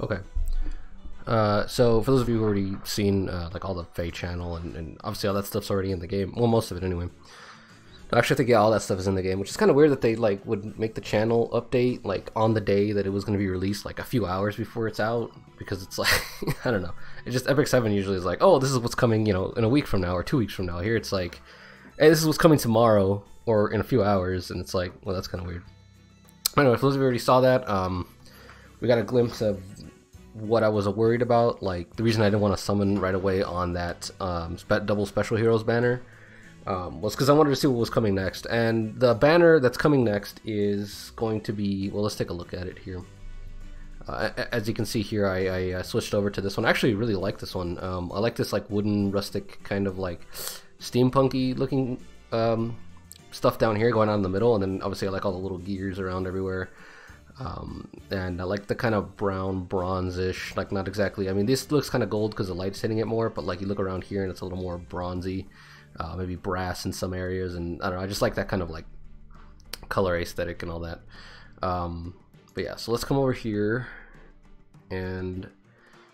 Okay. Uh, so for those of you who already seen uh, like all the Feh channel and, and obviously all that stuff's already in the game. Well, most of it anyway. Actually, I think yeah, all that stuff is in the game, which is kind of weird that they like would make the channel update like on the day that it was going to be released, like a few hours before it's out, because it's like I don't know. It's just Epic Seven usually is like, oh, this is what's coming, you know, in a week from now or two weeks from now. Here it's like, hey, this is what's coming tomorrow or in a few hours, and it's like, well, that's kind of weird. Anyway, for those of you who already saw that, um, we got a glimpse of what I was worried about. Like the reason I didn't want to summon right away on that um, double special heroes banner um, was because I wanted to see what was coming next. And the banner that's coming next is going to be well. Let's take a look at it here. Uh, as you can see here, I, I, uh, switched over to this one. I actually really like this one. Um, I like this like wooden, rustic kind of like steampunky looking um, stuff down here going on in the middle, and then obviously I like all the little gears around everywhere. Um, and I like the kind of brown bronzish, like not exactly. I mean, this looks kind of gold because the light's hitting it more, but like you look around here and it's a little more bronzy, uh, maybe brass in some areas, and I don't know. I just like that kind of like color aesthetic and all that. Um, but yeah, so let's come over here and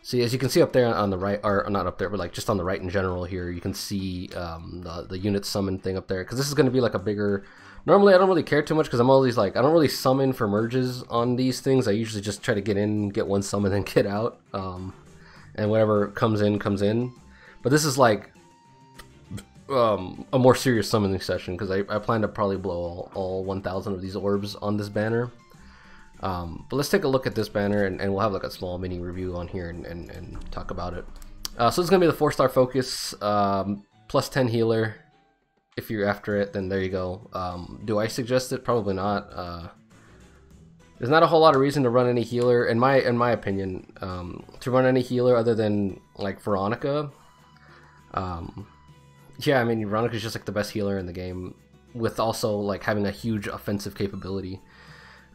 see. As you can see up there on the right, or not up there, but like just on the right in general here, you can see um, the the unit summon thing up there because this is going to be like a bigger Normally, I don't really care too much because I'm always like, I don't really summon for merges on these things. I usually just try to get in, get one summon, and get out. Um, and whatever comes in, comes in. But this is like um, a more serious summoning session because I, I plan to probably blow all, all 1,000 of these orbs on this banner. Um, but let's take a look at this banner and, and, we'll have like a small mini review on here and, and, and talk about it. Uh, so it's going to be the 4-star focus, um, plus 10 healer, if you're after it, then there you go. Um, do I suggest it? Probably not. Uh, there's not a whole lot of reason to run any healer, in my in my opinion, um, to run any healer other than like Veronica. Um, yeah, I mean Veronica's just like the best healer in the game, with also like having a huge offensive capability.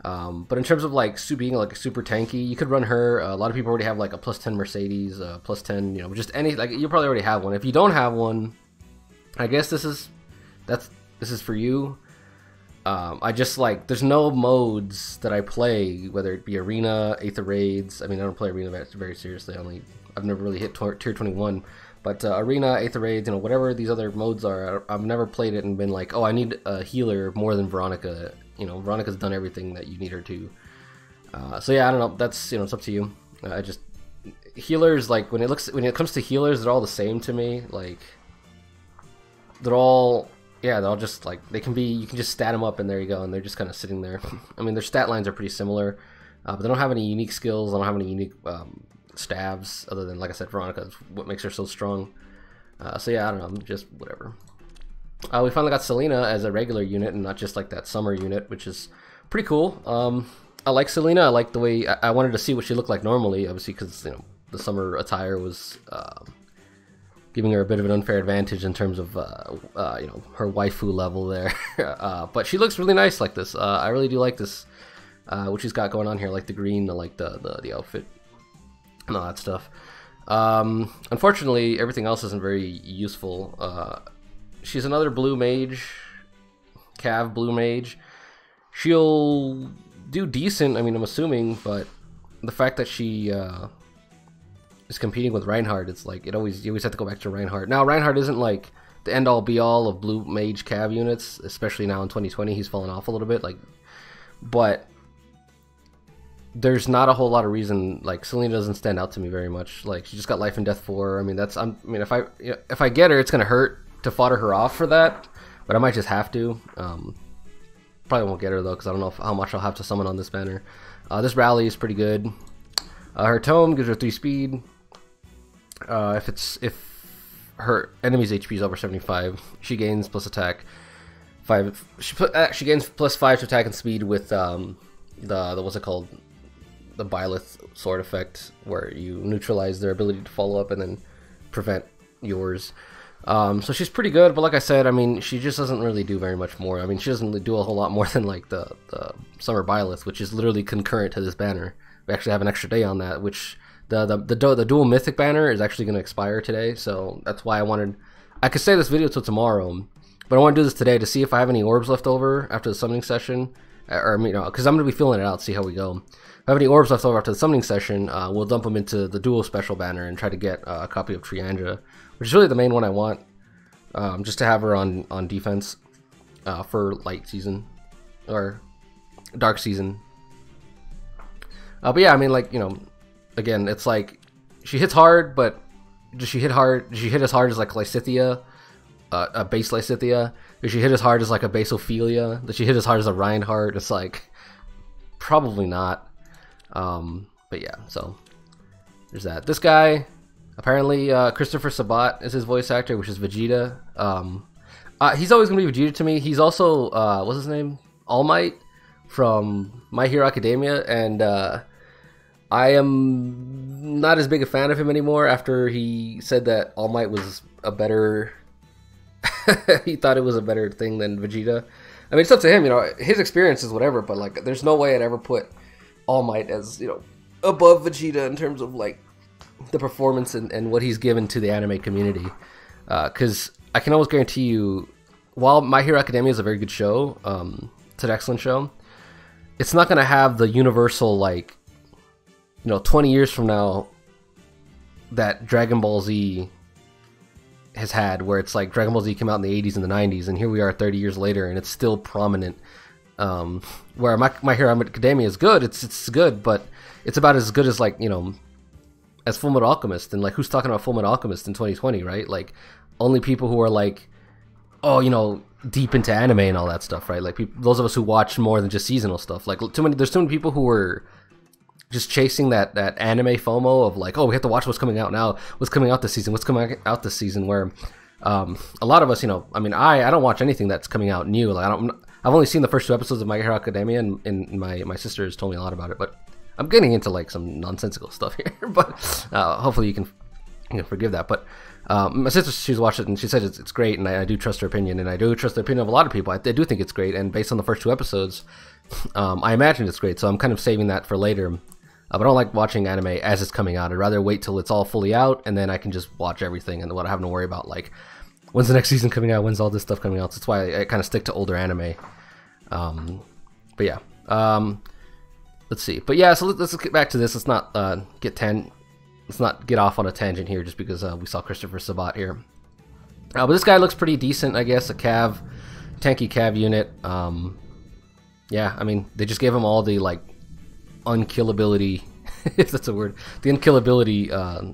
Um, but in terms of like being like a super tanky, you could run her. Uh, a lot of people already have like a plus ten Mercedes, uh, plus ten, you know, just any like you probably already have one. If you don't have one, I guess this is that's this is for you. Um, I just like there's no modes that I play, whether it be arena, Aether raids. I mean, I don't play arena very seriously. I only I've never really hit tier 21, but uh, arena, Aether raids, you know, whatever these other modes are, I've never played it and been like, oh, I need a healer more than Veronica. You know, Veronica's done everything that you need her to. Uh, so yeah, I don't know. That's you know, it's up to you. Uh, I just healers like when it looks when it comes to healers, they're all the same to me. Like they're all yeah, they'll just like they can be. You can just stat them up, and there you go, and they're just kind of sitting there. I mean, their stat lines are pretty similar, uh, but they don't have any unique skills. They don't have any unique um, stabs, other than like I said, Veronica. What makes her so strong? Uh, so yeah, I don't know, just whatever. Uh, we finally got Selena as a regular unit, and not just like that summer unit, which is pretty cool. Um, I like Selena. I like the way I, I wanted to see what she looked like normally, obviously, because you know the summer attire was. Um, giving her a bit of an unfair advantage in terms of uh, uh, you know her waifu level there. uh, but she looks really nice like this. Uh, I really do like this, uh, what she's got going on here, like the green, the, like the, the the outfit, and all that stuff. Um, unfortunately, everything else isn't very useful. Uh, she's another blue mage, Cav blue mage. She'll do decent. I mean, I'm assuming, but the fact that she is competing with Reinhardt, it's like it always you always have to go back to Reinhardt. Now Reinhardt isn't like the end all be all of blue mage cav units, especially now in 2020. He's fallen off a little bit, like, but there's not a whole lot of reason. Like Selena doesn't stand out to me very much. Like she just got life and death for. I mean that's I'm, I mean if I you know, if I get her, it's gonna hurt to fodder her off for that, but I might just have to. Um, probably won't get her though because I don't know if, how much I'll have to summon on this banner. Uh, this rally is pretty good. Uh, her tome gives her three speed, uh, if it's if her enemy's HP is over 75, she gains plus attack five. She uh, she gains plus five to attack and speed with um the the what's it called the Byleth sword effect, where you neutralize their ability to follow up and then prevent yours. Um, so she's pretty good, but like I said, I mean, she just doesn't really do very much more. I mean, she doesn't do a whole lot more than like the, the Summer Byleth, which is literally concurrent to this banner. We actually have an extra day on that, which the the the, the dual mythic banner is actually going to expire today, so that's why I wanted. I could save this video till tomorrow, but I want to do this today to see if I have any orbs left over after the summoning session, or you know, because I'm gonna be filling it out, see how we go. If I have any orbs left over after the summoning session, uh, we'll dump them into the dual special banner and try to get uh, a copy of Triandra, which is really the main one I want, um, just to have her on on defense uh, for light season or dark season. Uh, but yeah, I mean, like you know, again, it's like she hits hard, but does she hit hard? Does she hit as hard as like Lysithea, uh, a base Lysithea? Does she hit as hard as like a base Ophelia? Does she hit as hard as a Reinhardt? It's like probably not. Um, but yeah, so there's that. This guy, apparently, uh, Christopher Sabat is his voice actor, which is Vegeta. Um, uh, he's always gonna be Vegeta to me. He's also uh, what's his name? All Might from My Hero Academia, and uh, I am not as big a fan of him anymore after he said that All Might was a better. he thought it was a better thing than Vegeta. I mean, it's up to him, you know. His experience is whatever, but like, there's no way I'd ever put All Might as you know above Vegeta in terms of like the performance and, and what he's given to the anime community. Because uh, I can almost guarantee you, while My Hero Academia is a very good show, um, it's an excellent show. It's not going to have the universal like you know, 20 years from now, that Dragon Ball Z has had, where it's like Dragon Ball Z came out in the 80s and the 90s, and here we are 30 years later, and it's still prominent. Um, where my, my Hero Academia is good, it's it's good, but it's about as good as like you know, as Full Metal Alchemist, and like who's talking about Full Metal Alchemist in 2020, right? Like only people who are like, oh, you know, deep into anime and all that stuff, right? Like those of us who watch more than just seasonal stuff. Like too many, there's too many people who were just chasing that that anime FOMO of like, oh, we have to watch what's coming out now, what's coming out this season, what's coming out this season. Where um, a lot of us, you know, I mean, I I don't watch anything that's coming out new. Like I don't, I've only seen the first two episodes of My Hero Academia, and, and my my sister has told me a lot about it. But I'm getting into like some nonsensical stuff here. but uh, hopefully you can you can forgive that. But um, my sister she's watched it and she said it's, it's great, and I, I, do trust her opinion, and I do trust the opinion of a lot of people. I, I do think it's great, and based on the first two episodes, um, I imagine it's great. So I'm kind of saving that for later uh, but I don't like watching anime as it's coming out. I'd rather wait till it's all fully out, and then I can just watch everything and without have to worry about like when's the next season coming out, when's all this stuff coming out. That's why I, I kind of stick to older anime. Um, but yeah, um, let's see. But yeah, so let, us get back to this. Let's not uh, get ten. Let's not get off on a tangent here just because uh, we saw Christopher Sabat here. Uh, but this guy looks pretty decent, I guess. A cav, tanky cav unit. Um, yeah, I mean they just gave him all the like unkillability, if that's a word, the unkillability uh,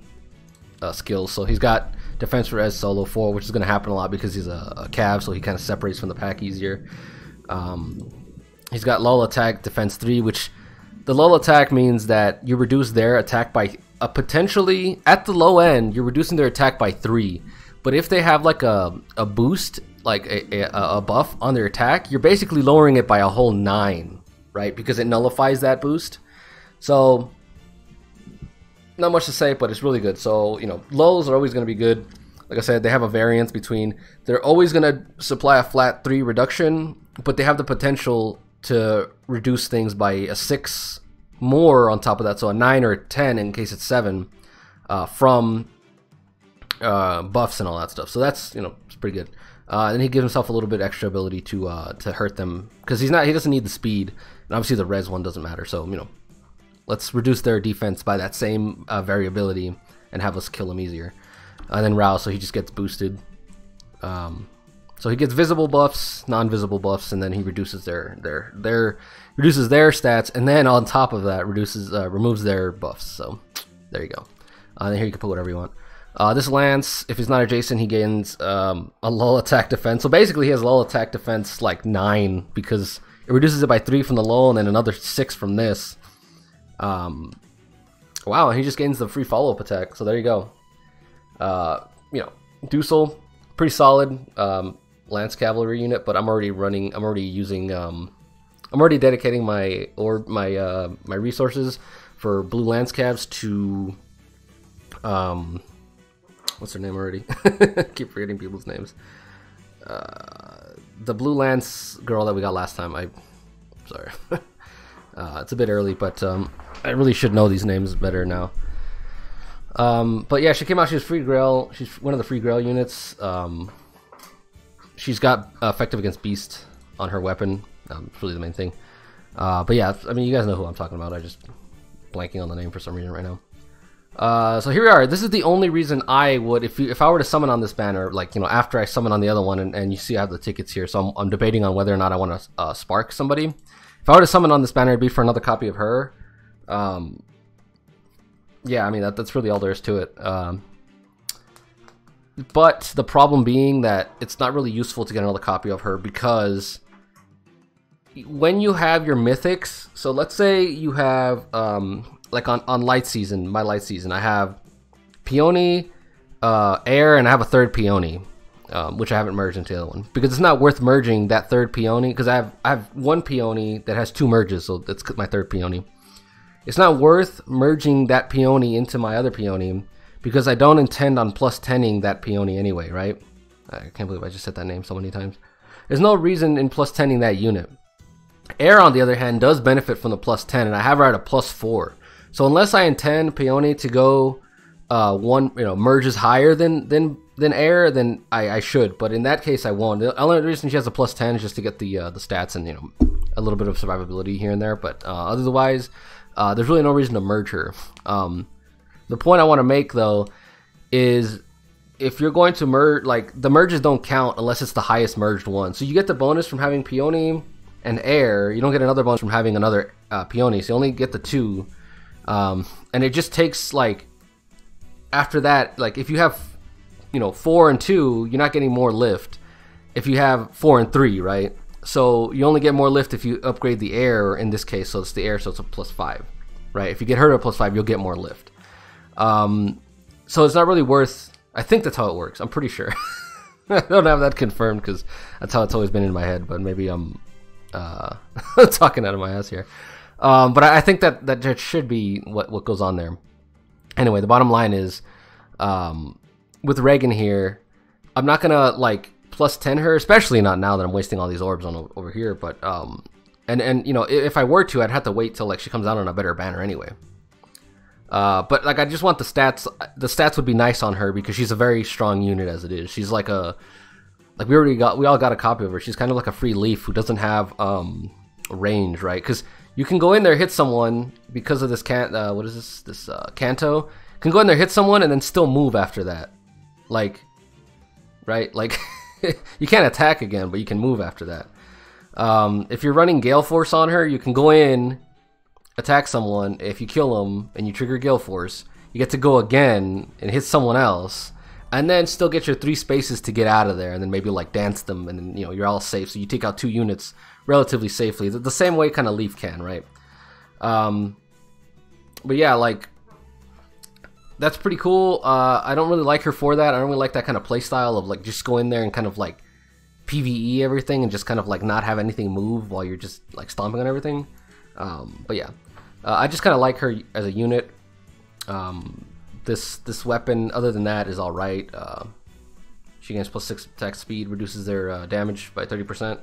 uh, skills. So he's got defense for Ez solo 4, which is going to happen a lot because he's a, a cav, so he kind of separates from the pack easier. Um, he's got lull attack, defense 3, which the lull attack means that you reduce their attack by a potentially, at the low end, you're reducing their attack by 3. But if they have like a, a boost, like a, a, a buff on their attack, you're basically lowering it by a whole 9, right? Because it nullifies that boost. So, not much to say, but it's really good. So, you know, lulls are always going to be good. Like I said, they have a variance between they're always going to supply a flat 3 reduction, but they have the potential to reduce things by a 6 more on top of that. So, a 9 or a 10 in case it's 7 uh, from uh, buffs and all that stuff. So, that's, you know, it's pretty good. Uh, and he gives himself a little bit extra ability to uh, to hurt them because he's not he doesn't need the speed and obviously the res one doesn't matter so you know let's reduce their defense by that same uh, variability and have us kill them easier. And then Rao, so he just gets boosted. Um, so he gets visible buffs, non-visible buffs, and then he reduces their their their reduces their stats, and then on top of that reduces uh, removes their buffs. So there you go. Uh, and here you can put whatever you want. Uh, this Lance, if he's not adjacent, he gains um, a lull attack defense. So basically, he has lull attack defense like nine because it reduces it by three from the lull, and then another six from this. Um, wow, he just gains the free follow-up attack. So there you go. Uh, you know, Duessel, pretty solid um, Lance Cavalry unit, but I'm already running. I'm already using. Um, I'm already dedicating my or my uh, my resources for blue Lance Cavs to. Um, what's her name already? keep forgetting people's names. Uh, the blue lance girl that we got last time. I sorry. uh, it's a bit early, but um, I really should know these names better now. Um, but yeah, she came out. She was free grail. She's one of the free grail units. Um, she's got effective against beast on her weapon. Um, it's really the main thing. Uh, but yeah, I mean, you guys know who I'm talking about. I just blanking on the name for some reason right now. Uh, so here we are. This is the only reason I would, if you, if I were to summon on this banner, like you know, after I summon on the other one, and, and you see I have the tickets here, so I'm, I'm debating on whether or not I want to uh, spark somebody. If I were to summon on this banner, it'd be for another copy of her. Um, yeah, I mean that, that's really all there is to it. Um, but the problem being that it's not really useful to get another copy of her because when you have your mythics, so let's say you have um, like on on light season, my light season, I have peony, uh, Eir, and I have a third peony, um, which I haven't merged into the other one because it's not worth merging that third peony because I have I have one peony that has two merges, so that's my third peony. It's not worth merging that peony into my other peony because I don't intend on plus 10ing that peony anyway, right? I can't believe I just said that name so many times. There's no reason in plus 10ing that unit. Eir, on the other hand, does benefit from the plus 10, and I have her at a plus 4. So unless I intend Peony to go uh, one, you know, merges higher than than than Eir, then I, I should. But in that case, I won't. The only reason she has a plus 10 is just to get the uh, the stats and you know a little bit of survivability here and there. But uh, otherwise, uh, there's really no reason to merge her. Um, the point I want to make though is if you're going to merge, like the merges don't count unless it's the highest merged one. So you get the bonus from having Peony and Eir. You don't get another bonus from having another uh, Peony. So you only get the two, um, and it just takes like after that, like if you have you know four and two, you're not getting more lift. If you have four and three, right? So you only get more lift if you upgrade the Eir in this case. So it's the Eir, so it's a plus five, right? If you get hurt to a plus five, you'll get more lift. Um, so it's not really worth. I think that's how it works. I'm pretty sure. I don't have that confirmed because that's how it's always been in my head. But maybe I'm uh, talking out of my ass here. Um, but I, I, think that that should be what what goes on there. Anyway, the bottom line is, um, with Reginn here, I'm not gonna like plus ten her, especially not now that I'm wasting all these orbs on over here. But um, and and you know if I were to, I'd have to wait till like she comes out on a better banner anyway. Uh, but like I just want the stats. The stats would be nice on her because she's a very strong unit as it is. She's like a like we already got we all got a copy of her. She's kind of like a free leaf who doesn't have um range, right? Because you can go in there hit someone because of this can uh, what is this this uh, Canto can go in there hit someone and then still move after that, like right like you can't attack again, but you can move after that. Um, if you're running Gale Force on her, you can go in attack someone, if you kill them and you trigger Gale Force, you get to go again and hit someone else, and then still get your three spaces to get out of there, and then maybe like dance them, and then you know you're all safe. So you take out two units relatively safely, the, the same way kind of Leaf can, right? Um, but yeah, like that's pretty cool. Uh, I don't really like her for that. I don't really like that kind of playstyle of like just go in there and kind of like PVE everything and just kind of like not have anything move while you're just like stomping on everything. Um, but yeah, uh, I just kind of like her as a unit. Um, this this weapon, other than that, is all right. Uh, she gains plus six attack speed, reduces their uh, damage by thirty percent,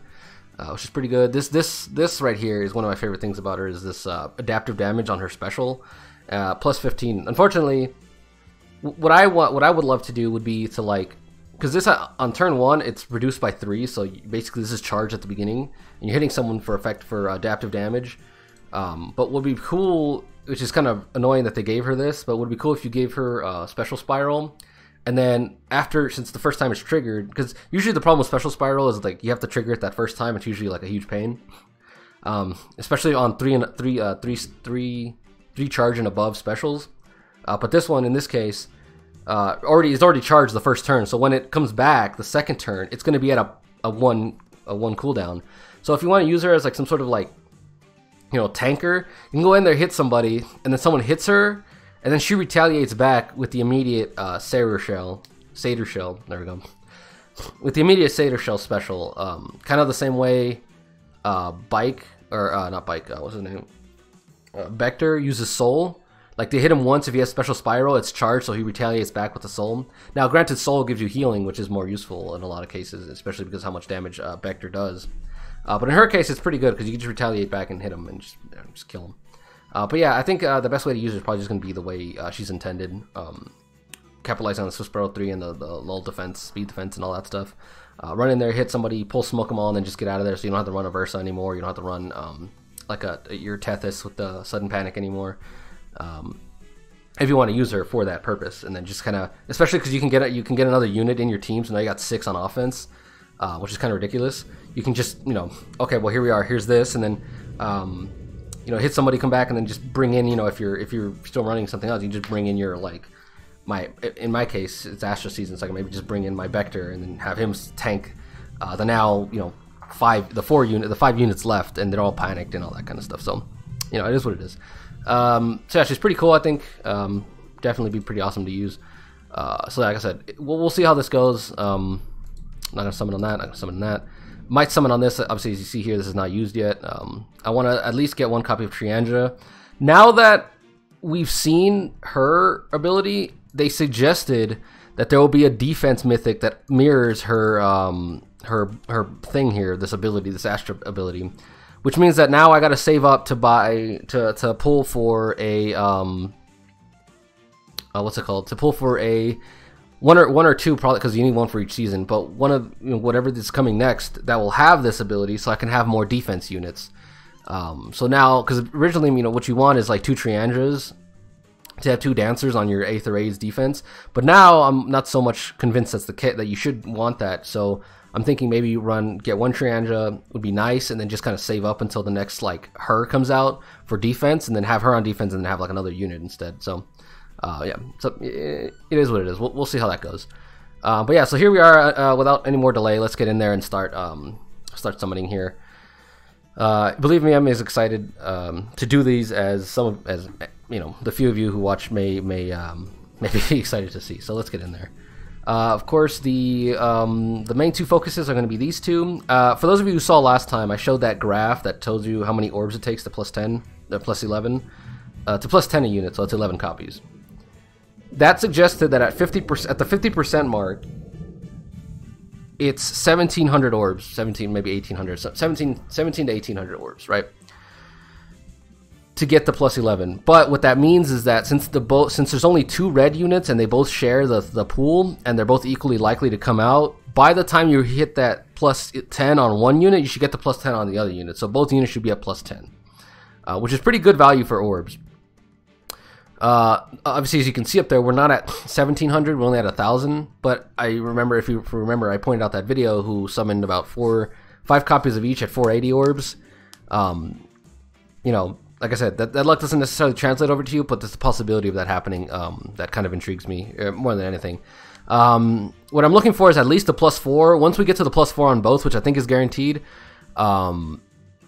uh, which is pretty good. This this this right here is one of my favorite things about her. Is this uh, adaptive damage on her special, uh, plus fifteen. Unfortunately, what I want, what I would love to do would be to like, because this on turn one it's reduced by three, so basically this is charged at the beginning, and you're hitting someone for effect for adaptive damage. Um, but would be cool, which is kind of annoying that they gave her this, but would be cool if you gave her a special spiral. And then after, since the first time it's triggered, because usually the problem with special spiral is like you have to trigger it that first time. It's usually like a huge pain, um, especially on three and three, uh, three, three, three charge and above specials. Uh, but this one, in this case, uh, already is already charged the first turn. So when it comes back the second turn, it's going to be at a, a one a one cooldown. So if you want to use her as like some sort of like you know, tanker, you can go in there, hit somebody, and then someone hits her, and then she retaliates back with the immediate uh, Shell. Satyr Shell, there we go. With the immediate Satyr Shell special, um, kind of the same way uh, Bike, or uh, not Bike, uh, what's his name? Uh, Vector uses Sol. Like, they hit him once, if he has Special Spiral, it's charged, so he retaliates back with the Sol. Now, granted, Sol gives you healing, which is more useful in a lot of cases, especially because how much damage uh, Vector does. Uh, but in her case, it's pretty good because you can just retaliate back and hit him and just, know, just kill him. Uh, but yeah, I think uh, the best way to use it is probably just going to be the way uh, she's intended. Um, capitalizing on the Swift Sparrow 3 and the, the lull defense, speed defense, and all that stuff. Uh, run in there, hit somebody, pull smoke them all, and then just get out of there so you don't have to run Aversa anymore. You don't have to run um, like a your Tethys with the sudden panic anymore. Um, if you want to use her for that purpose, and then just kind of, especially because you can get a, you can get another unit in your team, so now you got six on offense, uh, which is kind of ridiculous. You can just you know, okay, well here we are, here's this, and then um, you know hit somebody, come back, and then just bring in you know if you're if you're still running something else, you just bring in your like my in my case it's Astra season, so I can maybe just bring in my Vector and then have him tank uh, the now you know five the four unit the five units left, and they're all panicked and all that kind of stuff. So you know it is what it is. Um, so yeah, she's pretty cool. I think um, definitely be pretty awesome to use. Uh, so like I said, we'll, we'll see how this goes. Um, I'm not gonna summon on that. Not gonna summon on that. Might summon on this. Obviously, as you see here, this is not used yet. Um, I want to at least get one copy of Triandra. Now that we've seen her ability, they suggested that there will be a defense mythic that mirrors her um, her her thing here, this ability, this Astra ability which means that now I got to save up to buy to to pull for a um uh, what's it called? To pull for a one or one or two probably because you need one for each season but one of you know, whatever that's coming next that will have this ability so I can have more defense units. Um, so now because originally you know what you want is like two Triandras to have two dancers on your Aether Raids defense but now I'm not so much convinced that's the kit that you should want that so I'm thinking maybe run get one Triandra would be nice, and then just kind of save up until the next like her comes out for defense, and then have her on defense, and then have like another unit instead. So, uh, yeah, so it, it is what it is. We'll, we'll see how that goes. Uh, but yeah, so here we are. Uh, without any more delay, let's get in there and start um, start summoning here. Uh, believe me, I'm as excited um, to do these as some of, as you know the few of you who watch may may um, may be excited to see. So let's get in there. Uh, of course, the um, the main two focuses are going to be these two. Uh, for those of you who saw last time, I showed that graph that tells you how many orbs it takes to plus 10, uh, plus 11, uh, to plus 10 a unit, so it's 11 copies. That suggested that at 50% at the 50% mark, it's 1700 orbs, 17 maybe 1800, 17 17 to 1800 orbs, right? To get the plus 11. But what that means is that since the both since there's only two red units and they both share the the pool and they're both equally likely to come out, by the time you hit that plus 10 on one unit, you should get the plus 10 on the other unit. So both units should be at plus 10, uh, which is pretty good value for orbs. Uh, obviously, as you can see up there, we're not at 1700, we're only at 1000. But I remember, if you remember, I pointed out that video who summoned about four, five copies of each at 480 orbs. Um, you know, like I said, that, that luck doesn't necessarily translate over to you, but there's the possibility of that happening. Um, that kind of intrigues me uh, more than anything. Um, what I'm looking for is at least a plus four. Once we get to the plus four on both, which I think is guaranteed, um,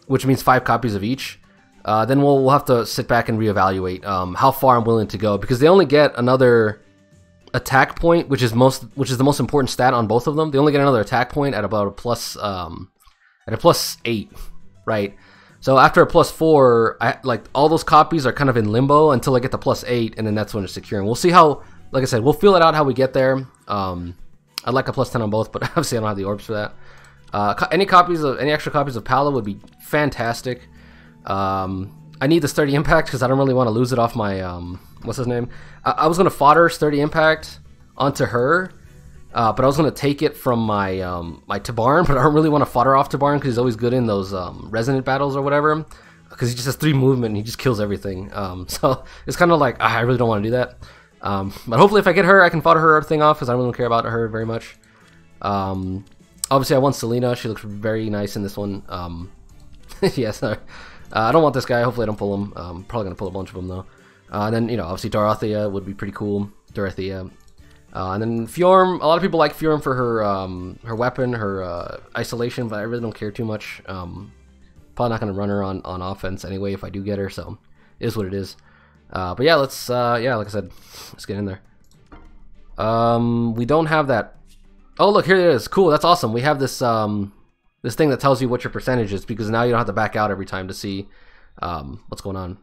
which means five copies of each, uh, then we'll, we'll have to sit back and reevaluate um, how far I'm willing to go because they only get another attack point, which is most, which is the most important stat on both of them. They only get another attack point at about a plus, um, at a plus eight, right? So after a plus four, I, like all those copies are kind of in limbo until I get the plus eight, and then that's when it's secure. And we'll see how, like I said, we'll feel it out how we get there. Um, I'd like a plus ten on both, but obviously I don't have the orbs for that. Uh, any copies of any extra copies of Pala would be fantastic. Um, I need the sturdy impact because I don't really want to lose it off my um, what's his name. I, I was gonna fodder sturdy impact onto her uh, but I was gonna take it from my um, my Tibarn, but I don't really want to fodder off Tibarn because he's always good in those um, resonant battles or whatever. Because he just has three movement and he just kills everything. Um, so it's kind of like I really don't want to do that. Um, but hopefully, if I get her, I can fodder her thing off because I don't really care about her very much. Um, obviously, I want Selena. She looks very nice in this one. Um, yes, uh, I don't want this guy. Hopefully, I don't pull him. probably gonna pull a bunch of them though. Uh, and then you know, obviously, Dorothea would be pretty cool. Dorothea. Uh, and then Fjorm, a lot of people like Fjorm for her um, her weapon, her uh, isolation, but I really don't care too much. Um, probably not going to run her on, on offense anyway if I do get her, so it is what it is. Uh, but yeah, let's, uh, yeah, like I said, let's get in there. Um, we don't have that. Oh, look, here it is. Cool, that's awesome. We have this, um, this thing that tells you what your percentage is because now you don't have to back out every time to see um, what's going on.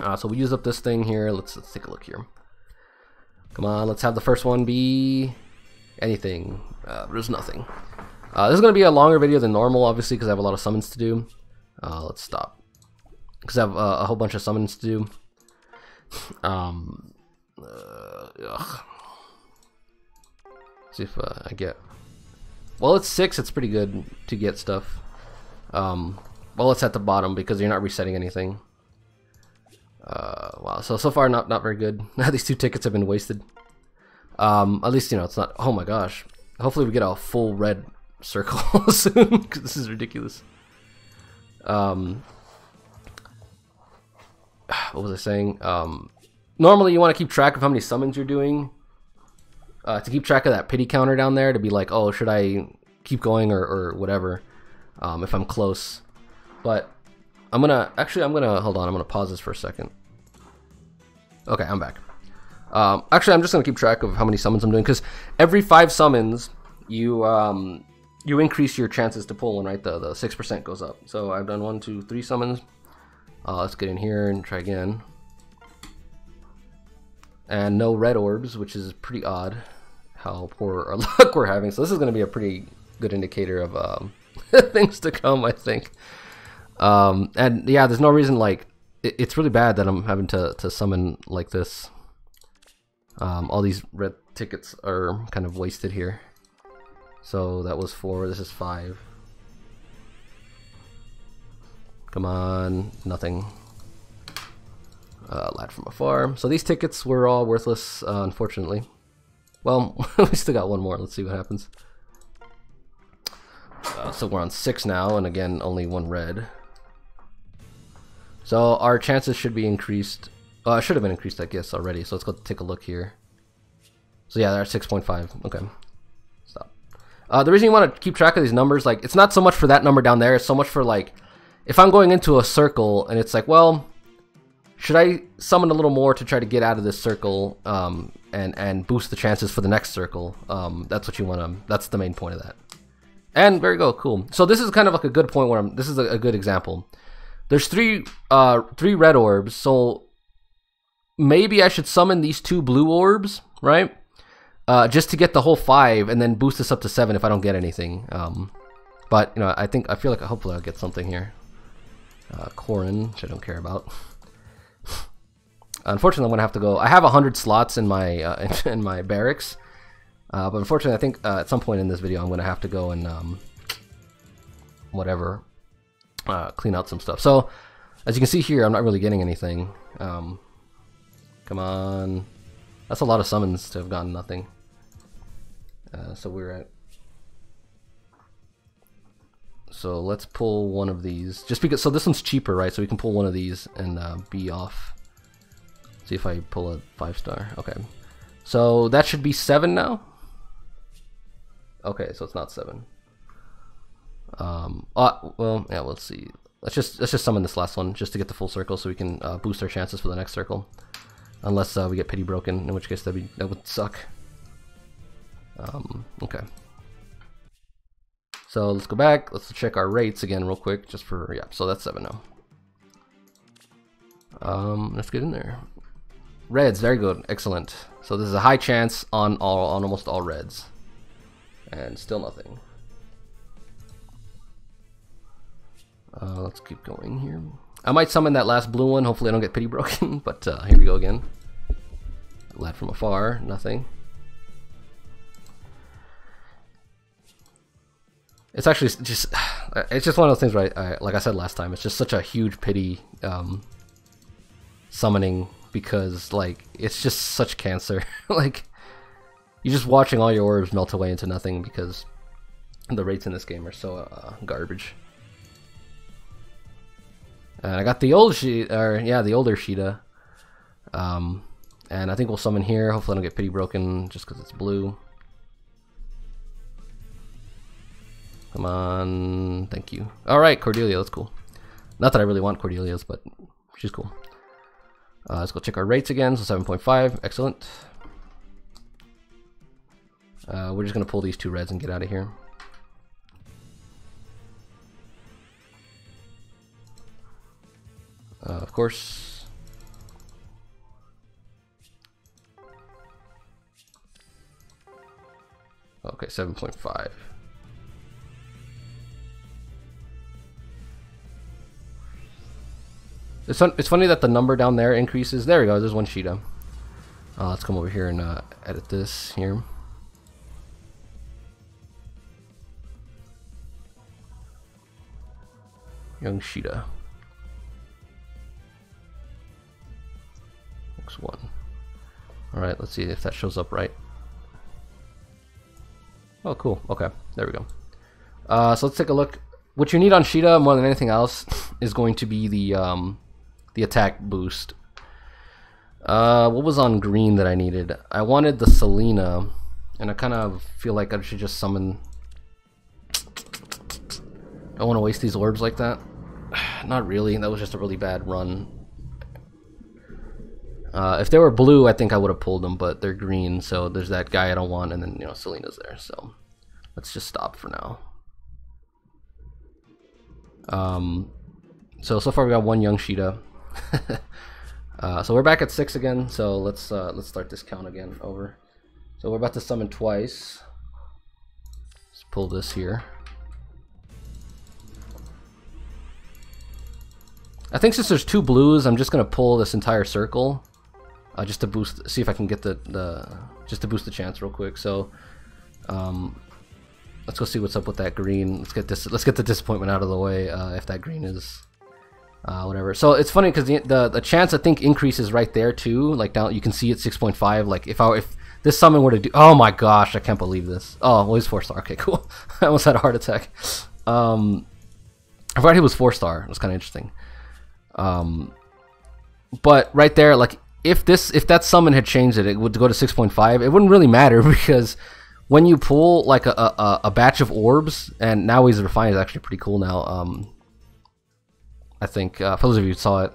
Uh, so we use up this thing here. Let's, let's take a look here. Come on, let's have the first one be anything. Uh, there's nothing. Uh, this is going to be a longer video than normal, obviously, because I have a lot of summons to do. Uh, let's stop. Because I have uh, a whole bunch of summons to do. Um, uh, See if uh, I get... Well, it's six. It's pretty good to get stuff. Um, well, it's at the bottom because you're not resetting anything. Uh, wow, so so far not not very good. Now these two tickets have been wasted. Um, at least you know it's not. Oh my gosh! Hopefully we get a full red circle soon because this is ridiculous. Um, what was I saying? Um, normally you want to keep track of how many summons you're doing. Uh, to keep track of that pity counter down there to be like, oh, should I keep going or, or whatever um, if I'm close. But I'm gonna actually I'm gonna hold on. I'm gonna pause this for a second. Okay, I'm back. Um, actually, I'm just gonna keep track of how many summons I'm doing because every five summons you um, you increase your chances to pull one. Right, the the six percent goes up. So I've done one, two, three summons. Uh, let's get in here and try again. And no red orbs, which is pretty odd. How poor our luck we're having. So this is to be a pretty good indicator of um, things to come, I think. Um, and yeah, there's no reason like it, it's really bad that I'm having to to summon like this. Um, all these red tickets are kind of wasted here. So that was four. This is five. Come on, nothing. Uh, lad from afar. So these tickets were all worthless, uh, unfortunately. Well, we still got one more. Let's see what happens. Uh, so we're on six now, and again, only one red. So our chances should be increased. Uh, should have been increased, I guess, already. So let's go take a look here. So yeah, at 6.5. Okay. Stop. Uh, the reason you want to keep track of these numbers, like, it's not so much for that number down there. It's so much for, like, if I'm going into a circle and it's like, well, should I summon a little more to try to get out of this circle um, and, and boost the chances for the next circle? Um, that's what you want to, that's the main point of that. And there you go, cool. So this is kind of like a good point where I'm, this is a, a good example. There's three, uh, three red orbs, so maybe I should summon these two blue orbs, right? Uh, just to get the whole five and then boost this up to seven if I don't get anything. Um, but, you know, I think, I feel like hopefully I'll get something here. Uh, Corrin, which I don't care about. Unfortunately, I'm gonna have to go. I have hundred slots in my uh, in my barracks, uh, but unfortunately, I think uh, at some point in this video, I'm going to have to go and um, whatever, uh, clean out some stuff. So, as you can see here, I'm not really getting anything. Um, come on. That's a lot of summons to have gotten nothing. Uh, so we're at... So let's pull one of these. Just because, so this one's cheaper, right? So we can pull one of these and uh, be off. See if I pull a five star. Okay. So that should be seven now. Okay, so it's not seven. Um, uh, well, yeah, let's see. Let's just let's just summon this last one just to get the full circle, so we can uh, boost our chances for the next circle. Unless uh, we get pity broken, in which case that be that would suck. Um, okay. So let's go back. Let's check our rates again real quick, just for yeah. So that's seven now. Um, let's get in there. Reds, very good, excellent. So this is a high chance on all on almost all reds. And still nothing. Uh, let's keep going here. I might summon that last blue one. Hopefully I don't get pity broken. but uh, here we go again. Lad from afar. Nothing. It's actually just, it's just one of those things, right? I, like I said last time, it's just such a huge pity um, summoning because, like, it's just such cancer. like, you're just watching all your orbs melt away into nothing because the rates in this game are so uh, garbage. And I got the old sheet, or yeah, the older Shiida. Um, and I think we'll summon here. Hopefully I don't get pity broken just because it's blue. Come on, thank you. All right, Cordelia, that's cool. Not that I really want Cordelia's, but she's cool. Uh, let's go check our rates again. So 7.5, excellent. Uh, we're just going to pull these two reds and get out of here. Uh, of course. Okay, 7.5. It's, fun, it's funny that the number down there increases. There we go, there's one Shiida. Uh, let's come over here and uh, edit this here. Young Shiida. Next one. Alright, let's see if that shows up right. Oh, cool. Okay, there we go. Uh, so let's take a look. What you need on Shiida more than anything else is going to be the um, the attack boost. Uh, what was on green that I needed? I wanted the Selena, and I kind of feel like I should just summon. I don't want to waste these orbs like that. Not really. That was just a really bad run. Uh, if they were blue, I think I would have pulled them, but they're green, so there's that guy I don't want, and then, you know, Selena's there, so let's just stop for now. Um, so, so far we got one young Shiida. uh, so we're back at six again, so let's, uh, let's start this count again, over. So we're about to summon twice. Let's pull this here. I think since there's two blues, I'm just gonna pull this entire circle uh, just to boost, see if I can get the, the, just to boost the chance real quick. So, um, let's go see what's up with that green. Let's get this, let's get the disappointment out of the way. Uh, if that green is, uh, whatever. So it's funny because the, the the chance I think increases right there too. Like down, you can see it's 6.5. Like if I if this summon were to do, oh my gosh, I can't believe this. Oh, well, he's four star. Okay, cool. I almost had a heart attack. Um, I thought he was four star. It was kind of interesting. Um, but right there, like if this if that summon had changed it, it would go to 6.5. It wouldn't really matter because when you pull like a, a, a batch of orbs, and now he's refined is actually pretty cool now. Um, I think uh, for those of you who saw it,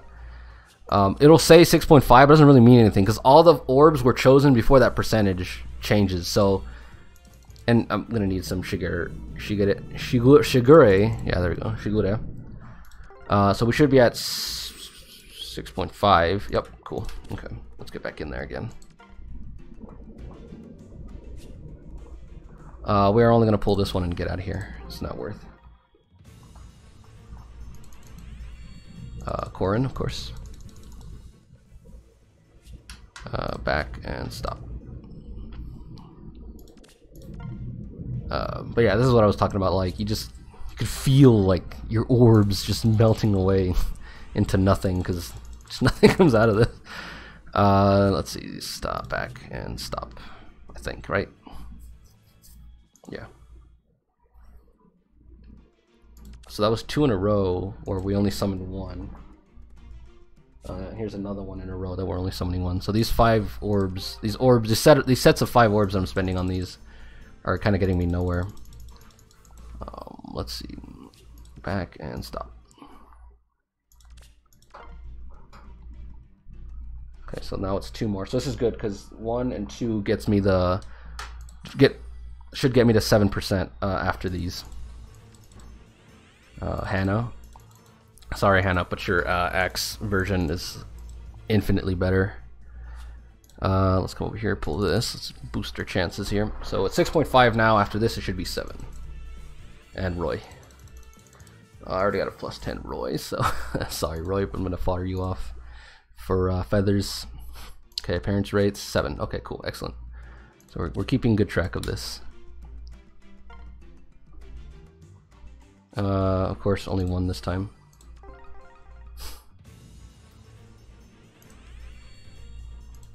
um, it'll say 6.5, but doesn't really mean anything because all the orbs were chosen before that percentage changes. So, and I'm gonna need some Shigure, Shigure, Shigure, Shigure. Yeah, there we go, Shigure. Uh, so we should be at 6.5. Yep, cool. Okay, let's get back in there again. Uh, we are only going to pull this one and get out of here. It's not worth. Uh, Corrin, of course. Uh, back and stop. Uh, but yeah, this is what I was talking about. Like, you just you could feel like your orbs just melting away into nothing because just nothing comes out of this. Uh, let's see, stop, back, and stop. I think, right? Yeah. So that was two in a row, where we only summoned one. Uh, here's another one in a row that we're only summoning one. So these five orbs, these orbs, these, set, these sets of five orbs I'm spending on these are kind of getting me nowhere. Um, let's see, back and stop. Okay, so now it's two more. So this is good because one and two gets me the get should get me to seven percent uh, after these. Uh, Hannah, sorry Hannah, but your uh, X version is infinitely better. Uh, let's come over here, pull this. Let's boost our chances here. So it's 6.5 now. After this, it should be 7. And Roy. I already got a plus 10 Roy, so sorry Roy, but I'm going to fire you off for uh, feathers. Okay, parents rates seven. Okay, cool, excellent. So we're, we're keeping good track of this. Uh, of course, only one this time.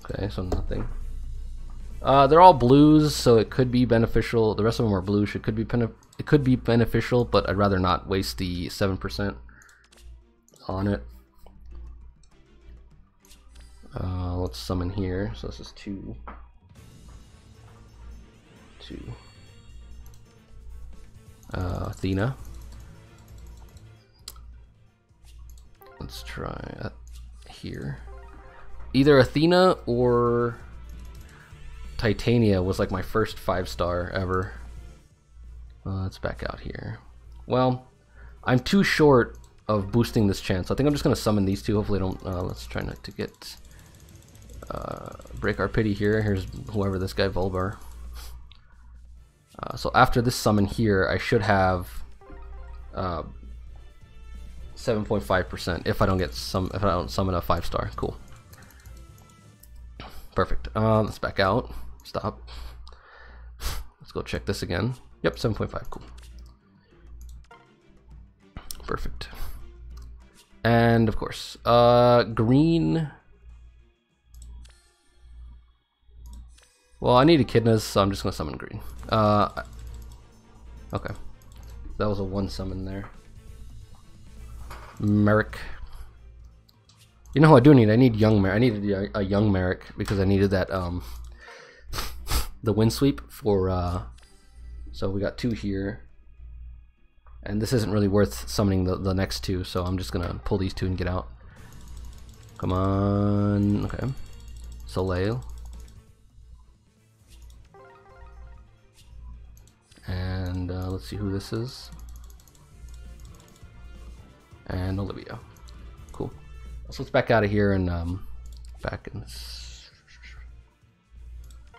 Okay, so nothing. Uh, they're all blues, so it could be beneficial. The rest of them are blue. It could be it could be beneficial, but I'd rather not waste the seven percent on it. Uh, let's summon here. So this is two. Two. Uh, Athena. Let's try here. Either Athena or Titania was like my first five star ever. Uh, let's back out here. Well, I'm too short of boosting this chance. I think I'm just going to summon these two. Hopefully I don't... Uh, let's try not to get uh, break our pity here. Here's whoever this guy Volbar. Uh, so after this summon here, I should have 7.5% uh, if I don't get some if I don't summon a five star. Cool. Perfect. Um, let's back out. Stop. Let's go check this again. Yep, 7.5. Cool. Perfect. And of course, uh, green. Well, I need echidnas, so I'm just gonna summon green. Uh, okay, that was a one summon there. Merric. You know who I do need? I need young Merric. I needed a, a young Merric because I needed that um the wind sweep for uh so we got two here. And this isn't really worth summoning the, the next two, so I'm just gonna pull these two and get out. Come on, okay. Soleil. And uh, let's see who this is. And Olivia. Cool. So let's back out of here and um, back in.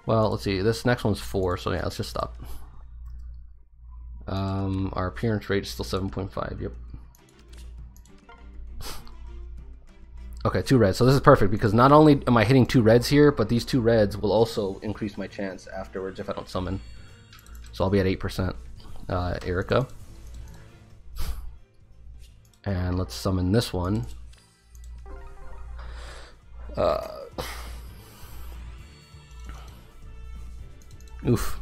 Well, let's see. This next one's four, so yeah, let's just stop. Um, our appearance rate is still 7.5. Yep. Okay, two reds. So this is perfect because not only am I hitting two reds here, but these two reds will also increase my chance afterwards if I don't summon. So I'll be at 8%. Uh, Erica. And let's summon this one. Uh, oof.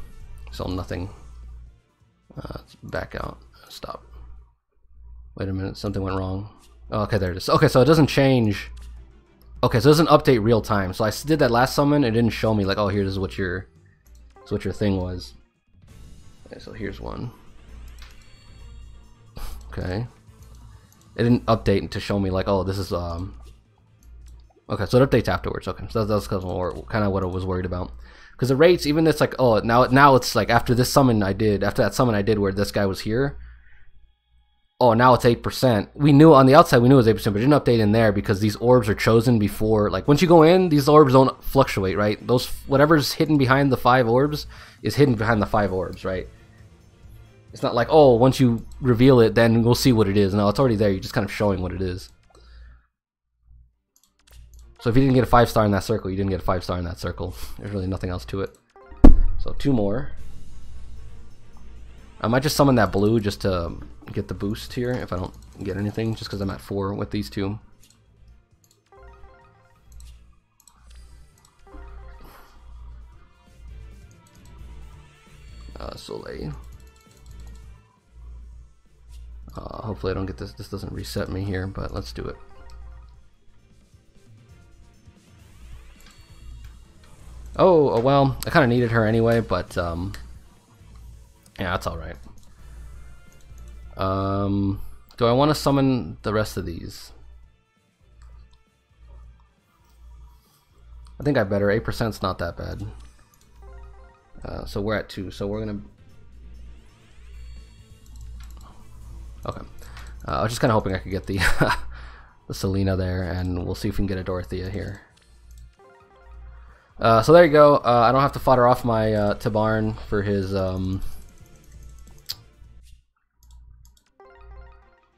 So nothing. Uh, back out. Stop. Wait a minute. Something went wrong. Oh, okay, there it is. Okay, so it doesn't change. Okay, so it doesn't update real time. So I did that last summon. It didn't show me like, oh, here's what your, what your thing was. Okay, so here's one. Okay. It didn't update to show me like, oh, this is um. Okay, so it updates afterwards. Okay, so that's, kind of what I was worried about. Because the rates, even it's like, oh, now now it's like after this summon I did, after that summon I did where this guy was here. Oh, now it's eight percent. We knew on the outside we knew it was eight percent, but it didn't update in there because these orbs are chosen before. Like once you go in, these orbs don't fluctuate, right? Those whatever's hidden behind the five orbs is hidden behind the five orbs, right? It's not like, oh, once you reveal it, then we'll see what it is. No, it's already there. You're just kind of showing what it is. So if you didn't get a five star in that circle, you didn't get a five star in that circle. There's really nothing else to it. So two more. I might just summon that blue just to get the boost here if I don't get anything, just because I'm at four with these two. Uh, Soleil. Uh, hopefully I don't get this, this doesn't reset me here, but let's do it. Oh, oh well, I kind of needed her anyway, but um, yeah, that's alright. Um, do I want to summon the rest of these? I think I better. 8%'s not that bad. Uh, so we're at 2, so we're going to Okay. Uh, I was just kind of hoping I could get the the Selena there, and we'll see if we can get a Dorothea here. Uh, so there you go. Uh, I don't have to fodder off my uh, Tibarn for his um,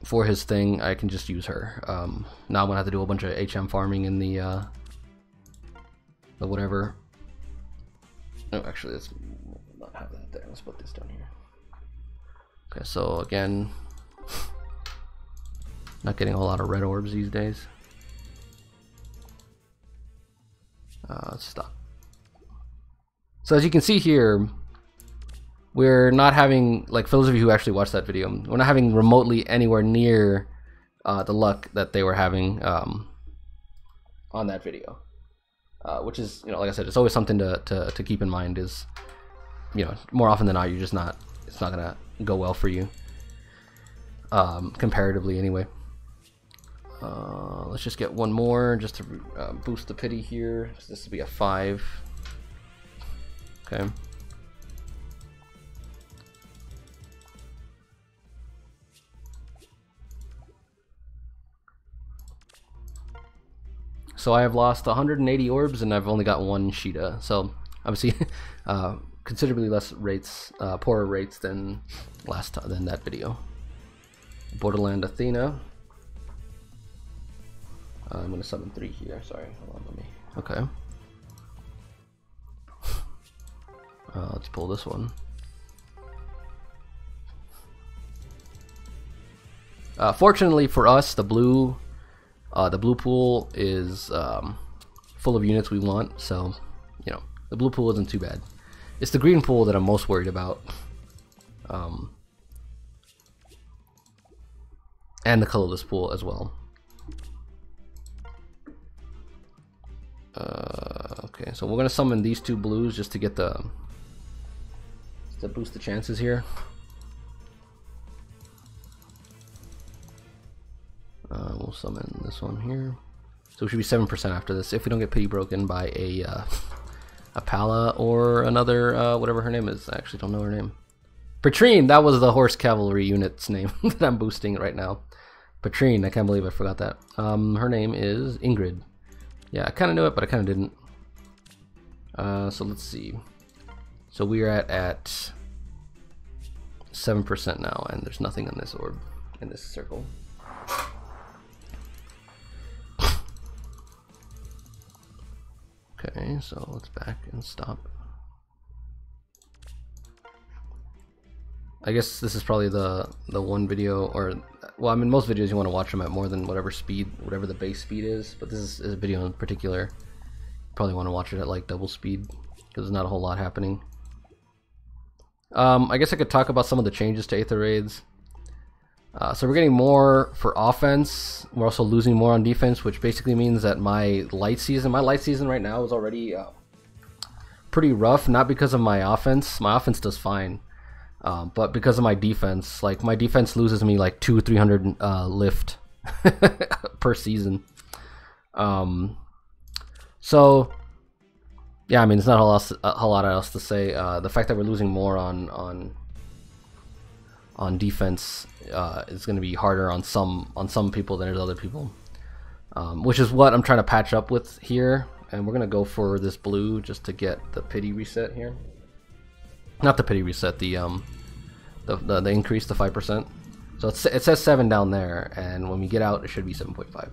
for his thing. I can just use her. Um, now I'm gonna have to do a bunch of HM farming in the uh, the whatever. No, actually, let's not have that there. Let's put this down here. Okay, so again, not getting a whole lot of red orbs these days. Uh, stop. So as you can see here, we're not having, like for those of you who actually watched that video, we're not having remotely anywhere near uh, the luck that they were having um, on that video. Uh, which is, you know, like I said, it's always something to, to, to keep in mind is, you know, more often than not, you're just not, it's not going to go well for you um, comparatively anyway. Uh, let's just get one more just to uh, boost the pity here. So this will be a five. Okay. So I have lost 180 orbs and I've only got one Shiida. So obviously, uh, considerably less rates, uh, poorer rates than last than that video. Borderland Athena. Uh, I'm gonna summon three here. Sorry, hold on, let me. Okay. Uh, let's pull this one. Uh, fortunately for us, the blue Uh, the blue pool is um, full of units we want, so you know the blue pool isn't too bad. It's the green pool that I'm most worried about. Um, and the colorless pool as well. Uh, okay, so we're gonna summon these two blues just to get the to boost the chances here. Uh, we'll summon this one here. So we should be seven percent after this if we don't get pity broken by a uh, a Palla or another uh, whatever her name is. I actually don't know her name. Patrine, that was the horse cavalry unit's name that I'm boosting right now. Patrine, I can't believe I forgot that. Um, her name is Ingrid. Yeah, I kind of knew it, but I kind of didn't. Uh, so let's see. So we are at at seven percent now, and there's nothing in this orb in this circle. Okay, so let's back and stop. I guess this is probably the the one video, or well, I mean most videos you want to watch them at more than whatever speed, whatever the base speed is. But this is, is a video in particular. You probably want to watch it at like double speed because there's not a whole lot happening. Um, I guess I could talk about some of the changes to Aether Raids. Uh, so we're getting more for offense. We're also losing more on defense, which basically means that my light season, my light season right now is already uh, pretty rough. Not because of my offense. My offense does fine. Um, but because of my defense, like my defense loses me like two, three hundred uh, lift per season. Um, so yeah, I mean, it's not a lot, a lot else to say. Uh, the fact that we're losing more on on on defense uh, is going to be harder on some on some people than there's other people, um, which is what I'm trying to patch up with here. And we're going to go for this blue just to get the pity reset here. Not the pity reset, the um, the the, the increase to five percent. So it says seven down there, and when we get out, it should be seven point five.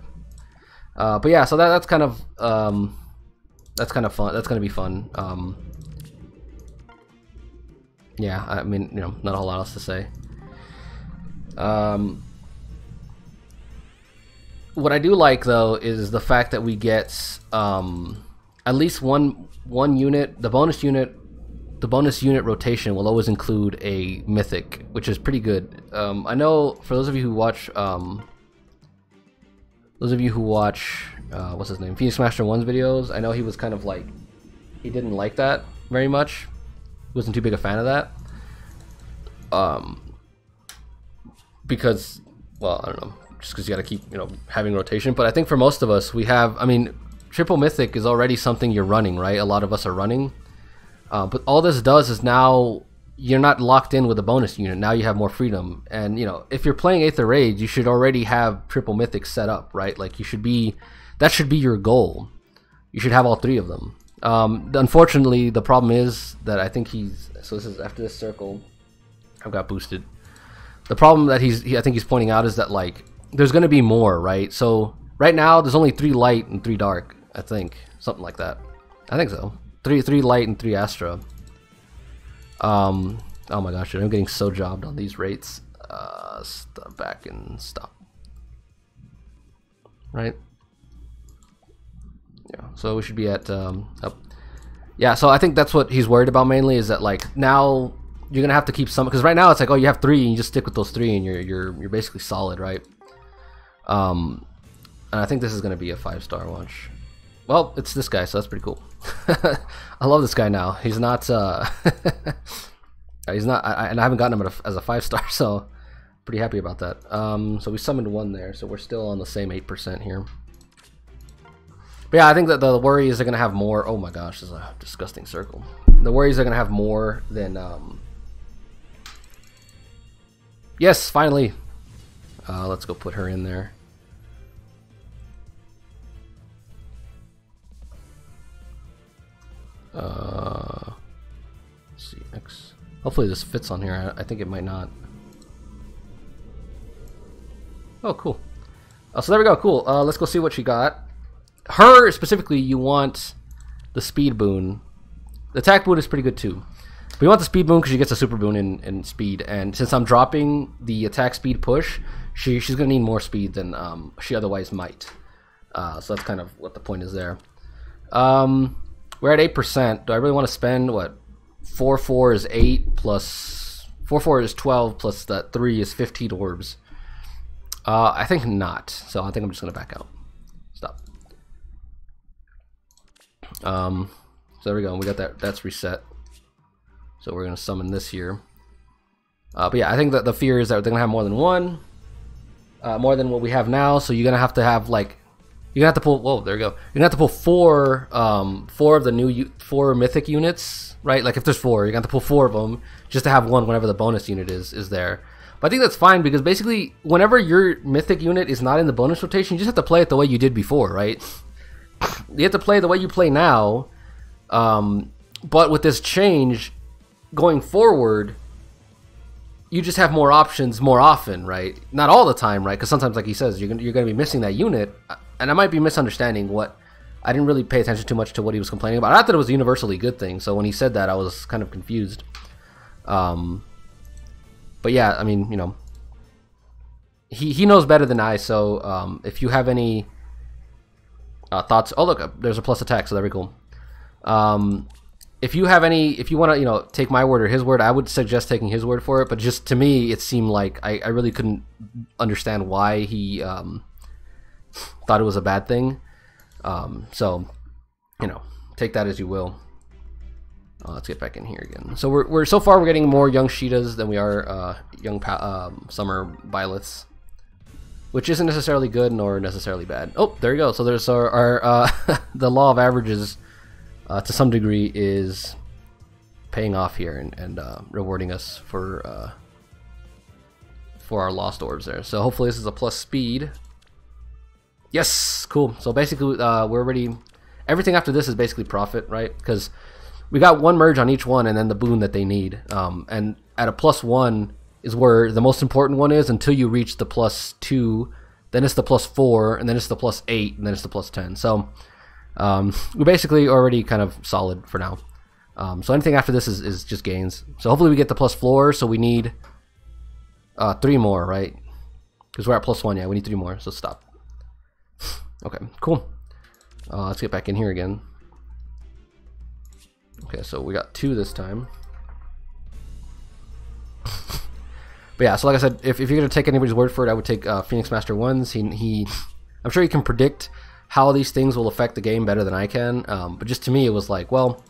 Uh, but yeah, so that that's kind of um, that's kind of fun. That's gonna be fun. Um, yeah, I mean, you know, not a whole lot else to say. Um, what I do like though is the fact that we get um, at least one one unit. The bonus unit, the bonus unit rotation will always include a mythic, which is pretty good. Um, I know for those of you who watch, um, those of you who watch, uh, what's his name, Phoenix Master One's videos, I know he was kind of like he didn't like that very much. He wasn't too big a fan of that. Um, because, well, I don't know, just because you got to keep, you know, having rotation. But I think for most of us, we have, I mean, triple mythic is already something you're running, right? A lot of us are running. Uh, but all this does is now you're not locked in with a bonus unit. Now you have more freedom. And, you know, if you're playing Aether Raids, you should already have triple mythic set up, right? Like you should be, that should be your goal. You should have all three of them. Um, unfortunately, the problem is that I think he's, so this is after this circle, I've got boosted the problem that he's he, I think he's pointing out is that like there's going to be more, right? So right now there's only three light and three dark. I think something like that. I think so. Three three light and three Astra. Um. Oh my gosh, I'm getting so jobbed on these rates. Uh, stop back and stop. Right. Yeah. So we should be at um up. Yeah. So I think that's what he's worried about mainly is that like now you're gonna have to keep some because right now it's like oh you have three and you just stick with those three and you're you're you're basically solid right um and I think this is gonna be a five star watch well it's this guy so that's pretty cool I love this guy now he's not uh he's not I, and I haven't gotten him as a five star so pretty happy about that um so we summoned one there so we're still on the same eight percent here but yeah, I think that the worry is they're gonna have more. Oh my gosh, this is a disgusting circle. The worries they're gonna have more than um, Yes, finally. Uh, let's go put her in there. Uh. Hopefully this fits on here. I, I, think it might not. Oh, cool. Uh, so there we go. Cool. Uh, let's go see what she got. Her specifically, you want the speed boon. The attack boon is pretty good too. We want the speed boon because she gets a super boon in, in speed, and since I'm dropping the attack speed push, she she's gonna need more speed than um, she otherwise might. Uh, so that's kind of what the point is there. Um, we're at eight percent. Do I really want to spend what? Four four is eight plus four four is twelve plus that three is fifteen orbs. Uh, I think not. So I think I'm just gonna back out. Stop. Um, so there we go. We got that. That's reset. So we're gonna summon this here. Uh, but yeah, I think that the fear is that they're gonna have more than one, uh, more than what we have now. So you're gonna have to have like, you're gonna have to pull. Whoa, there you go. You're gonna have to pull four, um, four of the new four mythic units, right? Like if there's four, you're gonna have to pull four of them just to have one whenever the bonus unit is is there. But I think that's fine because basically, whenever your mythic unit is not in the bonus rotation, you just have to play it the way you did before, right? You have to play the way you play now. Um, but with this change going forward, you just have more options more often, right? Not all the time, right? Because sometimes, like he says, you're gonna, you're to be missing that unit, and I might be misunderstanding what. I didn't really pay attention too much to what he was complaining about. I thought it was a universally good thing, so when he said that, I was kind of confused. Um, but yeah, I mean, you know, he he knows better than I. So um, if you have any uh, thoughts, oh look, there's a plus attack, so very cool. Um, if you have any, if you want to, you know, take my word or his word, I would suggest taking his word for it. But just to me, it seemed like I, I really couldn't understand why he um, thought it was a bad thing. Um, so, you know, take that as you will. Uh, let's get back in here again. So we're, we're so far we're getting more young Shiidas than we are uh, young um, summer Byleths, which isn't necessarily good nor necessarily bad. Oh, there you go. So there's our, our uh, the law of averages uh, to some degree is paying off here and, and uh, rewarding us for uh, for our lost orbs there. So hopefully this is a plus speed. Yes, cool. So basically uh, we're already everything after this is basically profit, right? Because we got one merge on each one and then the boon that they need. Um, and at a plus one is where the most important one is until you reach the plus two, then it's the plus four, and then it's the plus eight, and then it's the plus ten. So um, we're basically already kind of solid for now. Um, so anything after this is, is just gains. So hopefully we get the plus floor. So we need uh, three more, right? Because we're at plus one. Yeah, we need three more. So stop. Okay, cool. Uh, let's get back in here again. Okay, so we got two this time. but yeah, so like I said, if, if you're gonna take anybody's word for it, I would take uh, Phoenix Master Ones. He he, I'm sure he can predict how these things will affect the game better than I can. Um, but just to me, it was like, well,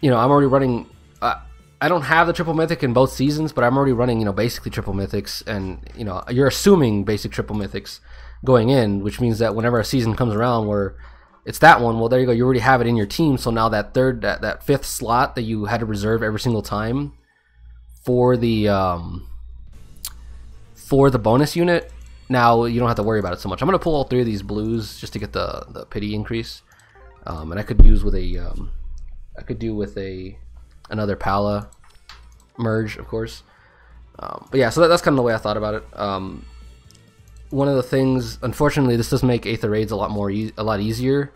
you know, I'm already running. Uh, I don't have the triple mythic in both seasons, but I'm already running, you know, basically triple mythics, and you know, you're assuming basic triple mythics going in, which means that whenever a season comes around where it's that one, well, there you go. You already have it in your team, so now that third, that that fifth slot that you had to reserve every single time for the um, for the bonus unit now you don't have to worry about it so much. I'm gonna pull all three of these blues just to get the the pity increase, um, and I could use with a um, I could do with a another Palla merge, of course. Um, but yeah, so that, that's kind of the way I thought about it. Um, one of the things, unfortunately, this does make Aether raids a lot more e a lot easier,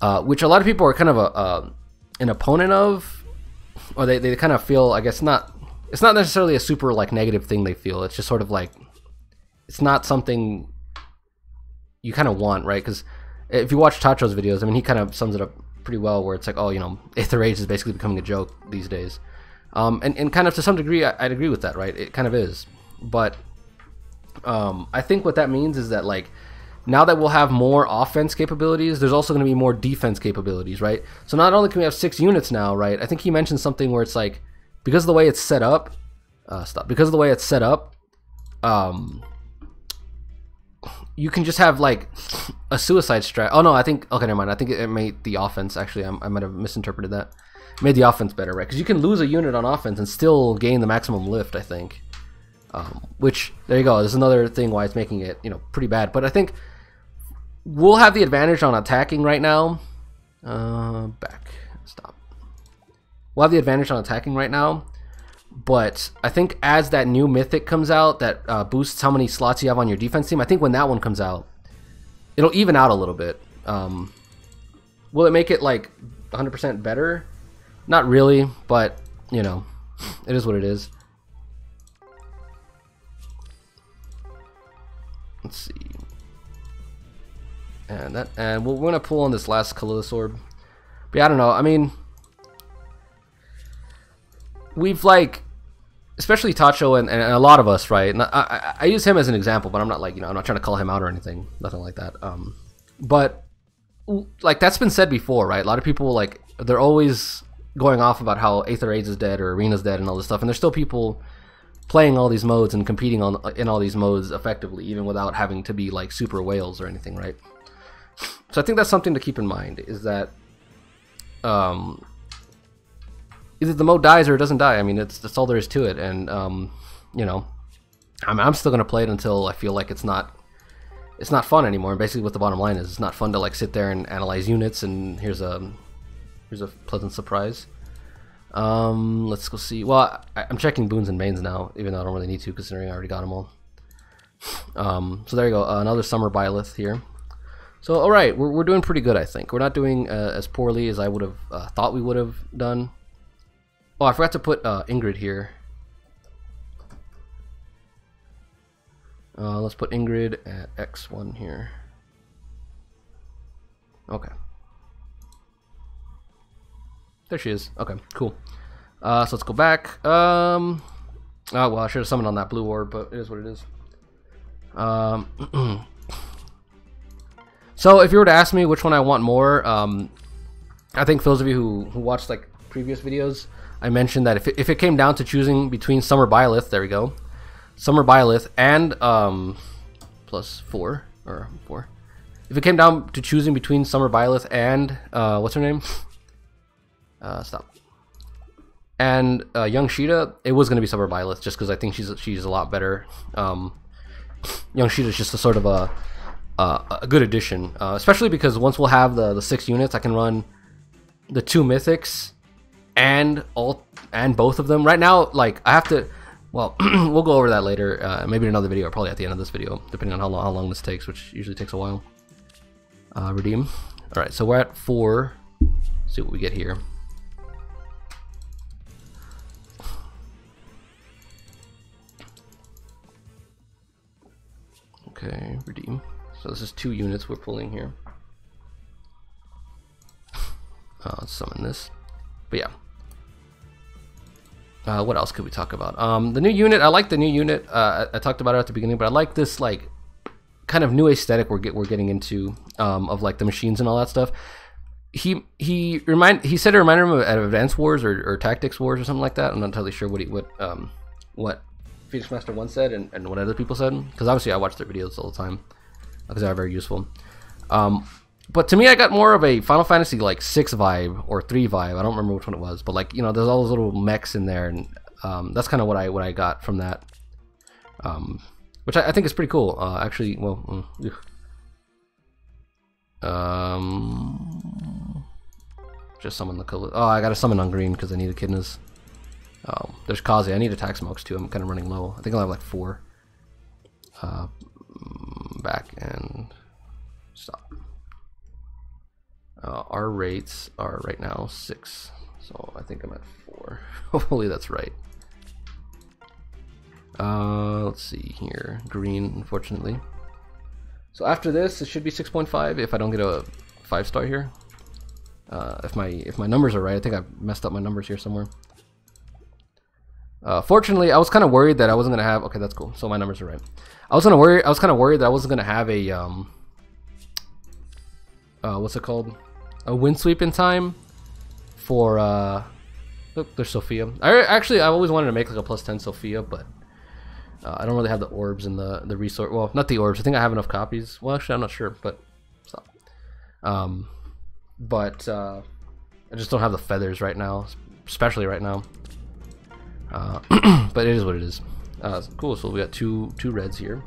uh, which a lot of people are kind of a uh, an opponent of, or they, they kind of feel I guess not. It's not necessarily a super like negative thing they feel. It's just sort of like it's not something you kind of want, right? Because if you watch Tacho's videos, I mean, he kind of sums it up pretty well, where it's like, oh, you know, Aether Raids is basically becoming a joke these days. Um, and, and kind of to some degree, I, would agree with that, right? It kind of is. But um, I think what that means is that, like, now that we'll have more offense capabilities, there's also going to be more defense capabilities, right? So not only can we have six units now, right? I think he mentioned something where it's like, because of the way it's set up, uh, stop, because of the way it's set up, um, you can just have like a suicide strat. Oh no, I think okay, never mind. I think it, made the offense actually. I, I might have misinterpreted that. Made the offense better, right? Because you can lose a unit on offense and still gain the maximum lift. I think. Um, which there you go. There's another thing why it's making it you know pretty bad. But I think we'll have the advantage on attacking right now. Uh, back stop. We'll have the advantage on attacking right now but I think as that new mythic comes out that uh, boosts how many slots you have on your defense team, I think when that one comes out, it'll even out a little bit. Um, will it make it like 100% better? Not really, but you know, it is what it is. Let's see. And that, and we're gonna pull on this last Kalilith's orb. But yeah, I don't know. I mean, we've like, especially Tacho and, and a lot of us, right? And I, I, I use him as an example, but I'm not like you know I'm not trying to call him out or anything, nothing like that. Um, but like that's been said before, right? A lot of people like they're always going off about how Aether Raids is dead or Arena's dead and all this stuff, and there's still people playing all these modes and competing on in all these modes effectively, even without having to be like super whales or anything, right? So I think that's something to keep in mind is that um, either the mode dies or it doesn't die. I mean, it's that's all there is to it, and um, you know, I'm I'm still gonna play it until I feel like it's not it's not fun anymore. And basically, what the bottom line is, it's not fun to like sit there and analyze units. And here's a here's a pleasant surprise. Um, let's go see. Well, I, am checking boons and mains now, even though I don't really need to, considering I already got them all. Um, so there you go, uh, another summer byleth here. So all right, we're we're doing pretty good, I think. We're not doing uh, as poorly as I would have uh, thought we would have done. Oh, I forgot to put uh, Ingrid here. Uh, let's put Ingrid at X1 here. Okay. There she is. Okay, cool. Uh, so let's go back. Um, oh, well, I should have summoned on that blue orb, but it is what it is. Um, so if you were to ask me which one I want more, um, I think those of you who, who watched like previous videos, I mentioned that if it, if it came down to choosing between Summer Byleth, there we go, Summer Byleth and um, plus four or four. If it came down to choosing between Summer Byleth and uh, what's her name? Uh, stop. And uh, Young Shiida, it was going to be Summer Byleth just because I think she's she's a lot better. Um, Young is just a sort of a uh, a good addition, uh, especially because once we'll have the the six units, I can run the two mythics and all and both of them. Right now, like I have to. Well, we'll go over that later, uh, maybe in another video, probably at the end of this video, depending on how long, how long this takes, which usually takes a while. Uh, redeem. All right, so we're at four. Let's see what we get here. Okay, redeem. So this is two units we're pulling here. Uh, summon this. But yeah, uh, what else could we talk about? Um, the new unit, I like the new unit. Uh, I, I, talked about it at the beginning, but I like this like kind of new aesthetic we're get we're getting into um, of like the machines and all that stuff. He he remind he said it reminded him of, of Advance Wars or, or Tactics Wars or something like that. I'm not entirely sure what he what um what Phoenix Master One said and, and what other people said because obviously I watch their videos all the time because they're very useful. Um, but to me, I got more of a Final Fantasy like six vibe or three vibe. I don't remember which one it was, but like you know, there's all those little mechs in there, and um, that's kind of what I what I got from that. Um, which I, I, think is pretty cool. Uh, actually, well, mm, um, just summon the color. Oh, I got to summon on green because I need a echidnas. Oh, there's Kazi. I need attack smokes too. I'm kind of running low. I think I'll have like four. Uh, back and stop. Uh, our rates are right now six, so I think I'm at four. Hopefully that's right. Uh, let's see here. Green, unfortunately. So after this, it should be 6.5 if I don't get a five star here. Uh, if my if my numbers are right, I think I messed up my numbers here somewhere. Uh, fortunately, I was kind of worried that I wasn't gonna have. Okay, that's cool. So my numbers are right. I was gonna worry. I was kind of worried that I wasn't gonna have a um. Uh, what's it called? a wind sweep in time for uh look there's Sophia. I actually I always wanted to make like a plus 10 Sophia, but uh, I don't really have the orbs and the the resource. Well, not the orbs. I think I have enough copies. Well, actually, I'm not sure, but. Um, but uh, I just don't have the feathers right now, especially right now. Uh, but it is what it is. Uh, cool. So we got two two reds here.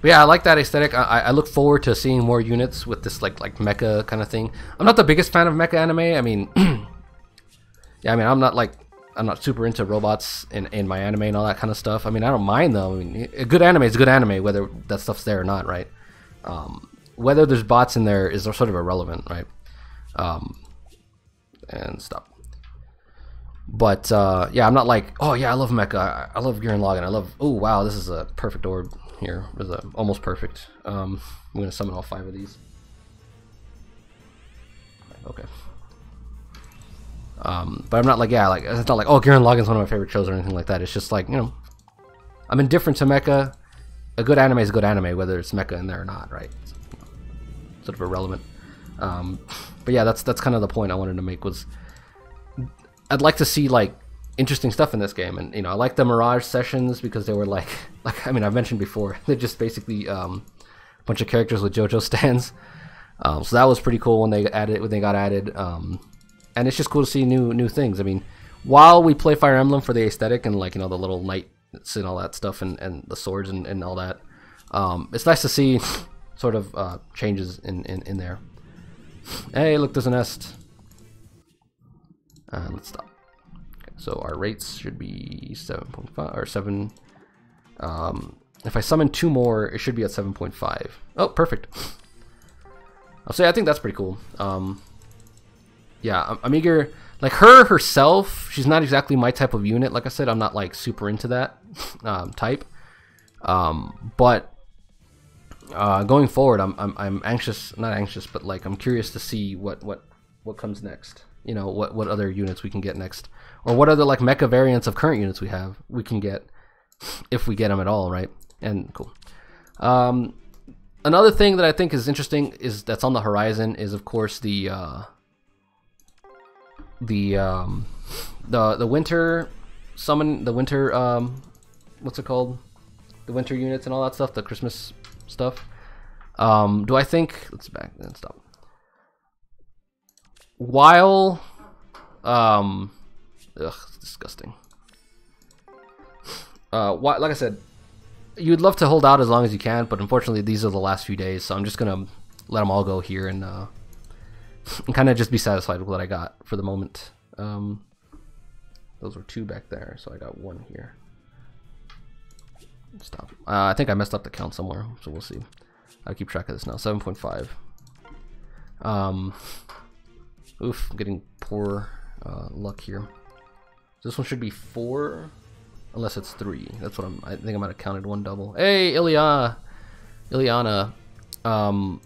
But yeah, I like that aesthetic. I, I look forward to seeing more units with this like like mecha kind of thing. I'm not the biggest fan of mecha anime. I mean, yeah, I mean I'm not like I'm not super into robots in, in my anime and all that kind of stuff. I mean, I don't mind though. I mean, a good anime is good anime, whether that stuff's there or not, right? Um, whether there's bots in there is sort of irrelevant, right? Um, and stop. But uh, yeah, I'm not like, oh yeah, I love mecha. I, love Gurren Lagann. I love. Oh wow, this is a perfect orb here. is uh, almost perfect. Um, I'm gonna summon all five of these. Okay. Um, but I'm not like yeah, like it's not like oh Gurren Lagann's one of my favorite shows or anything like that. It's just like you know, I'm indifferent to mecha. A good anime is a good anime, whether it's mecha in there or not, right? It's, sort of irrelevant. Um, but yeah, that's that's kind of the point I wanted to make was I'd like to see like interesting stuff in this game, and you know I like the Mirage sessions because they were like like I mean I've mentioned before they're just basically um, a bunch of characters with JoJo stands. Um, so that was pretty cool when they added when they got added, um, and it's just cool to see new new things. I mean, while we play Fire Emblem for the aesthetic and like you know the little knights and all that stuff and, and the swords and, and all that, um, it's nice to see sort of uh, changes in, in, in there. Hey, look, there's a nest. Uh, let's stop. So our rates should be 7.5 or 7. Um, if I summon two more, it should be at 7.5. Oh, perfect. I'll say I think that's pretty cool. Um, yeah, I'm, I'm, eager. Like her herself, she's not exactly my type of unit. Like I said, I'm not like super into that um, type. Um, but uh, going forward, I'm, I'm I'm anxious, not anxious, but like I'm curious to see what what what comes next. You know, what what other units we can get next, or what other like mecha variants of current units we have we can get if we get them at all, right? And cool. Um, another thing that I think is interesting is that's on the horizon is of course the uh, the um, the the winter summon the winter um, what's it called the winter units and all that stuff the Christmas stuff. Um, do I think let's back and stop. While um ugh, disgusting. Uh, why, like I said, you'd love to hold out as long as you can, but unfortunately these are the last few days, so I'm just gonna let them all go here and uh, and kind of just be satisfied with what I got for the moment. Um, those were two back there, so I got one here. Stop. Uh, I think I messed up the count somewhere, so we'll see. I'll keep track of this now. 7.5. Um, oof, getting poor uh, luck here. This one should be 4, unless it's 3. That's what I'm, I think I might have counted one double. Hey, Ilyana! Ilyana. Um,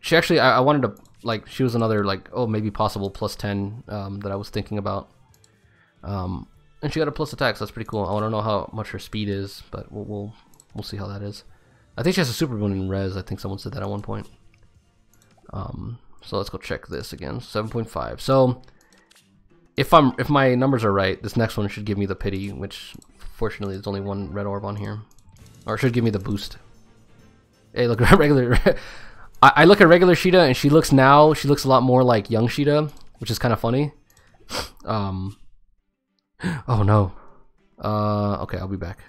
she actually, I, I wanted to, like, she was another, like, oh, maybe possible plus 10 um, that I was thinking about. Um, and she got a plus attack, so that's pretty cool. I want to know how much her speed is, but we'll, we'll we'll see how that is. I think she has a super boon in res. I think someone said that at one point. Um, so let's go check this again. 7.5. So if I'm if my numbers are right, this next one should give me the pity, which fortunately there's only one red orb on here, or should give me the boost. Hey, look at regular. I, I look at regular Shiida, and she looks now. She looks a lot more like young Shiida, which is kind of funny. Um, oh no. Uh, okay, I'll be back.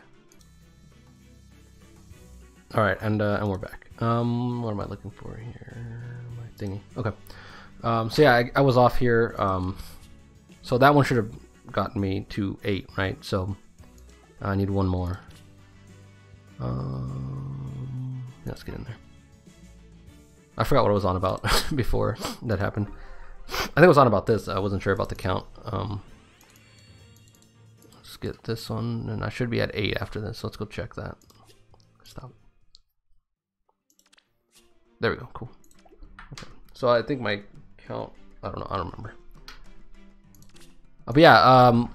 All right, and uh, and we're back. Um, what am I looking for here? Thingy. Okay. Um, so yeah, I, I was off here. Um, so that one should have gotten me to eight, right? So I need one more. Um, let's get in there. I forgot what I was on about before that happened. I think I was on about this. I wasn't sure about the count. Um, Let's get this one, and I should be at 8 after this, so let's go check that. Stop. There we go, cool. So I think my count, I don't know, I don't remember. Uh, but yeah, um,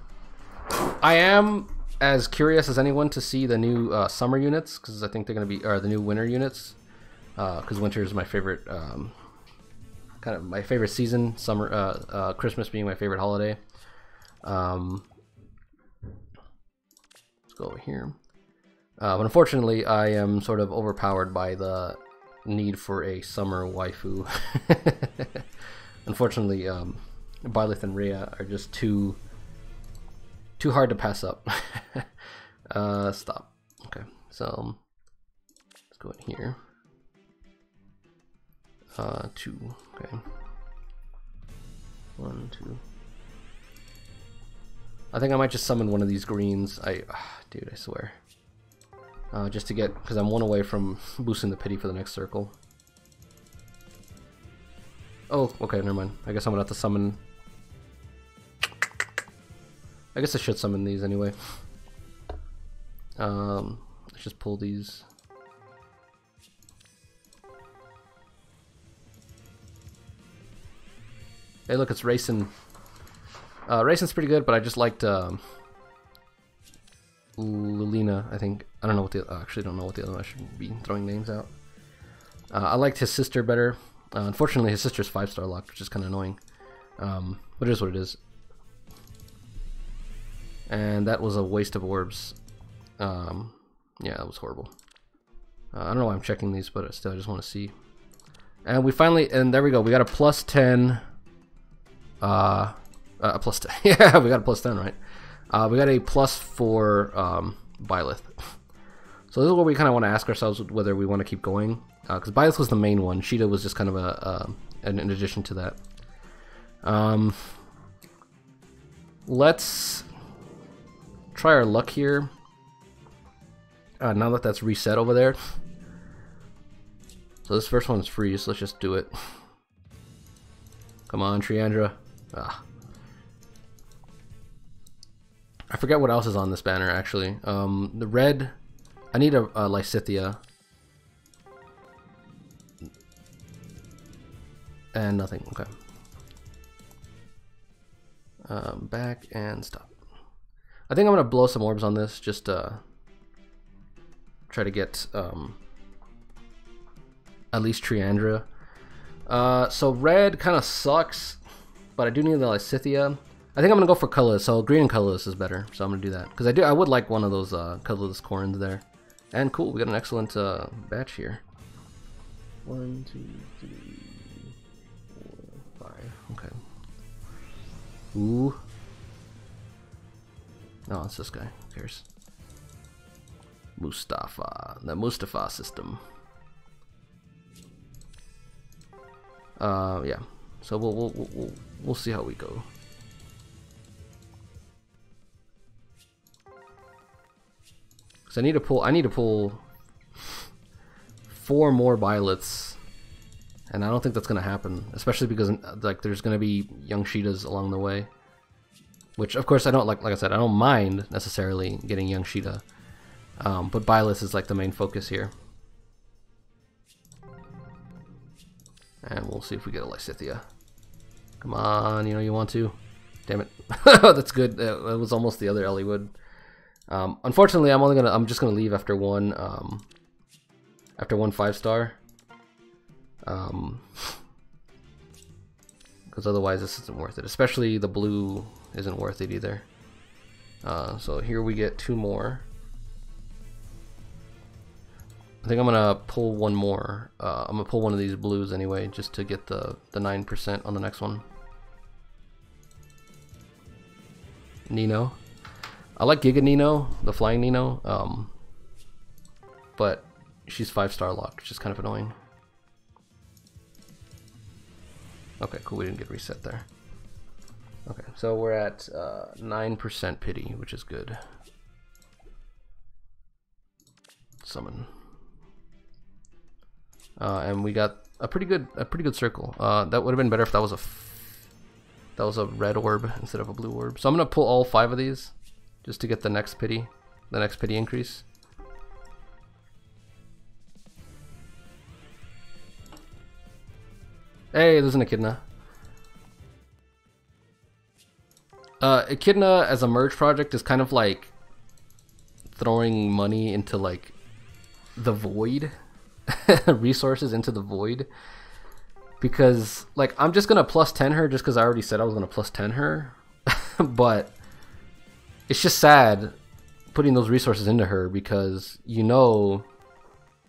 I am as curious as anyone to see the new uh, summer units, because I think they're going to be, or the new winter units, because uh, winter is my favorite, um, kind of my favorite season, summer, uh, uh, Christmas being my favorite holiday. Um, let's go over here. Uh, but unfortunately, I am sort of overpowered by the need for a summer waifu. unfortunately, um, Byleth and Rhea are just too too hard to pass up. uh, stop. Okay, so let's go in here. Uh, two. Okay. One, two. I think I might just summon one of these greens. I, dude, I swear. Uh, just to get, because I'm one away from boosting the pity for the next circle. Oh, okay, never mind. I guess I'm gonna have to summon. I guess I should summon these anyway. Um, let's just pull these. Hey, look, it's racing. Uh, racing's pretty good, but I just liked um, Lulina. I think I don't know what the I actually don't know what the other one. I should be throwing names out. Uh, I liked his sister better. Uh, unfortunately, his sister's five star locked, which is kind of annoying. Um, but it is what it is. And that was a waste of orbs. Um, yeah, that was horrible. Uh, I don't know why I'm checking these, but still, I just want to see. And we finally, and there we go. We got a plus 10. Uh, uh, a plus 10. yeah, we got a plus 10, right? Uh, we got a plus 4 um, Byleth. So this is where we kind of want to ask ourselves whether we want to keep going. Because uh, Byleth was the main one. Shiida was just kind of a, uh, an, in addition to that. Um, let's try our luck here. Uh, now that that's reset over there. So this first one's free, so let's just do it. Come on, Triandra. Ah. I forget what else is on this banner, actually. Um, the red... I need a, a Lysithea. And nothing, okay. Um, back and stop. I think I'm gonna blow some orbs on this, just uh, try to get um, at least Triandra. Uh, so red kind of sucks, but I do need the Lysithea. I think I'm gonna go for colorless. So green and colorless is better. So I'm gonna do that because I do. I would like one of those uh, colorless corns there. And cool, we got an excellent uh, batch here. One, two, three, four, five. Okay. Ooh. No, it's this guy. Who cares? Mustafa. The Mustafa system. Uh, yeah. So we'll we'll we'll we'll see how we go. Cause I need to pull. I need to pull four more Byleths, and I don't think that's gonna happen. Especially because like there's gonna be young Shiidas along the way. Which of course I don't like. Like I said, I don't mind necessarily getting young Shiida, um, but Byleth is like the main focus here. And we'll see if we get a Lysithea. Come on, you know you want to. Damn it. That's good. That was almost the other Eliwood. Um, unfortunately, I'm only gonna. I'm just gonna leave after one. Um, after one five star. Um, because otherwise this isn't worth it. Especially the blue isn't worth it either. Uh, so here we get two more. I think I'm gonna pull one more. Uh, I'm gonna pull one of these blues anyway, just to get the the nine percent on the next one. Nino, I like Giga Nino, the flying Nino, um, but she's five star locked, which is kind of annoying. Okay, cool. We didn't get reset there. Okay, so we're at uh, nine percent pity, which is good. Summon. Uh, and we got a pretty good a pretty good circle. Uh, that would have been better if that was a that was a red orb instead of a blue orb. So I'm gonna pull all five of these just to get the next pity, the next pity increase. Hey, there's an Echidna. Uh, Echidna as a merge project is kind of like throwing money into like the void resources into the void because like I'm just gonna plus 10 her just because I already said I was gonna plus 10 her but it's just sad putting those resources into her because you know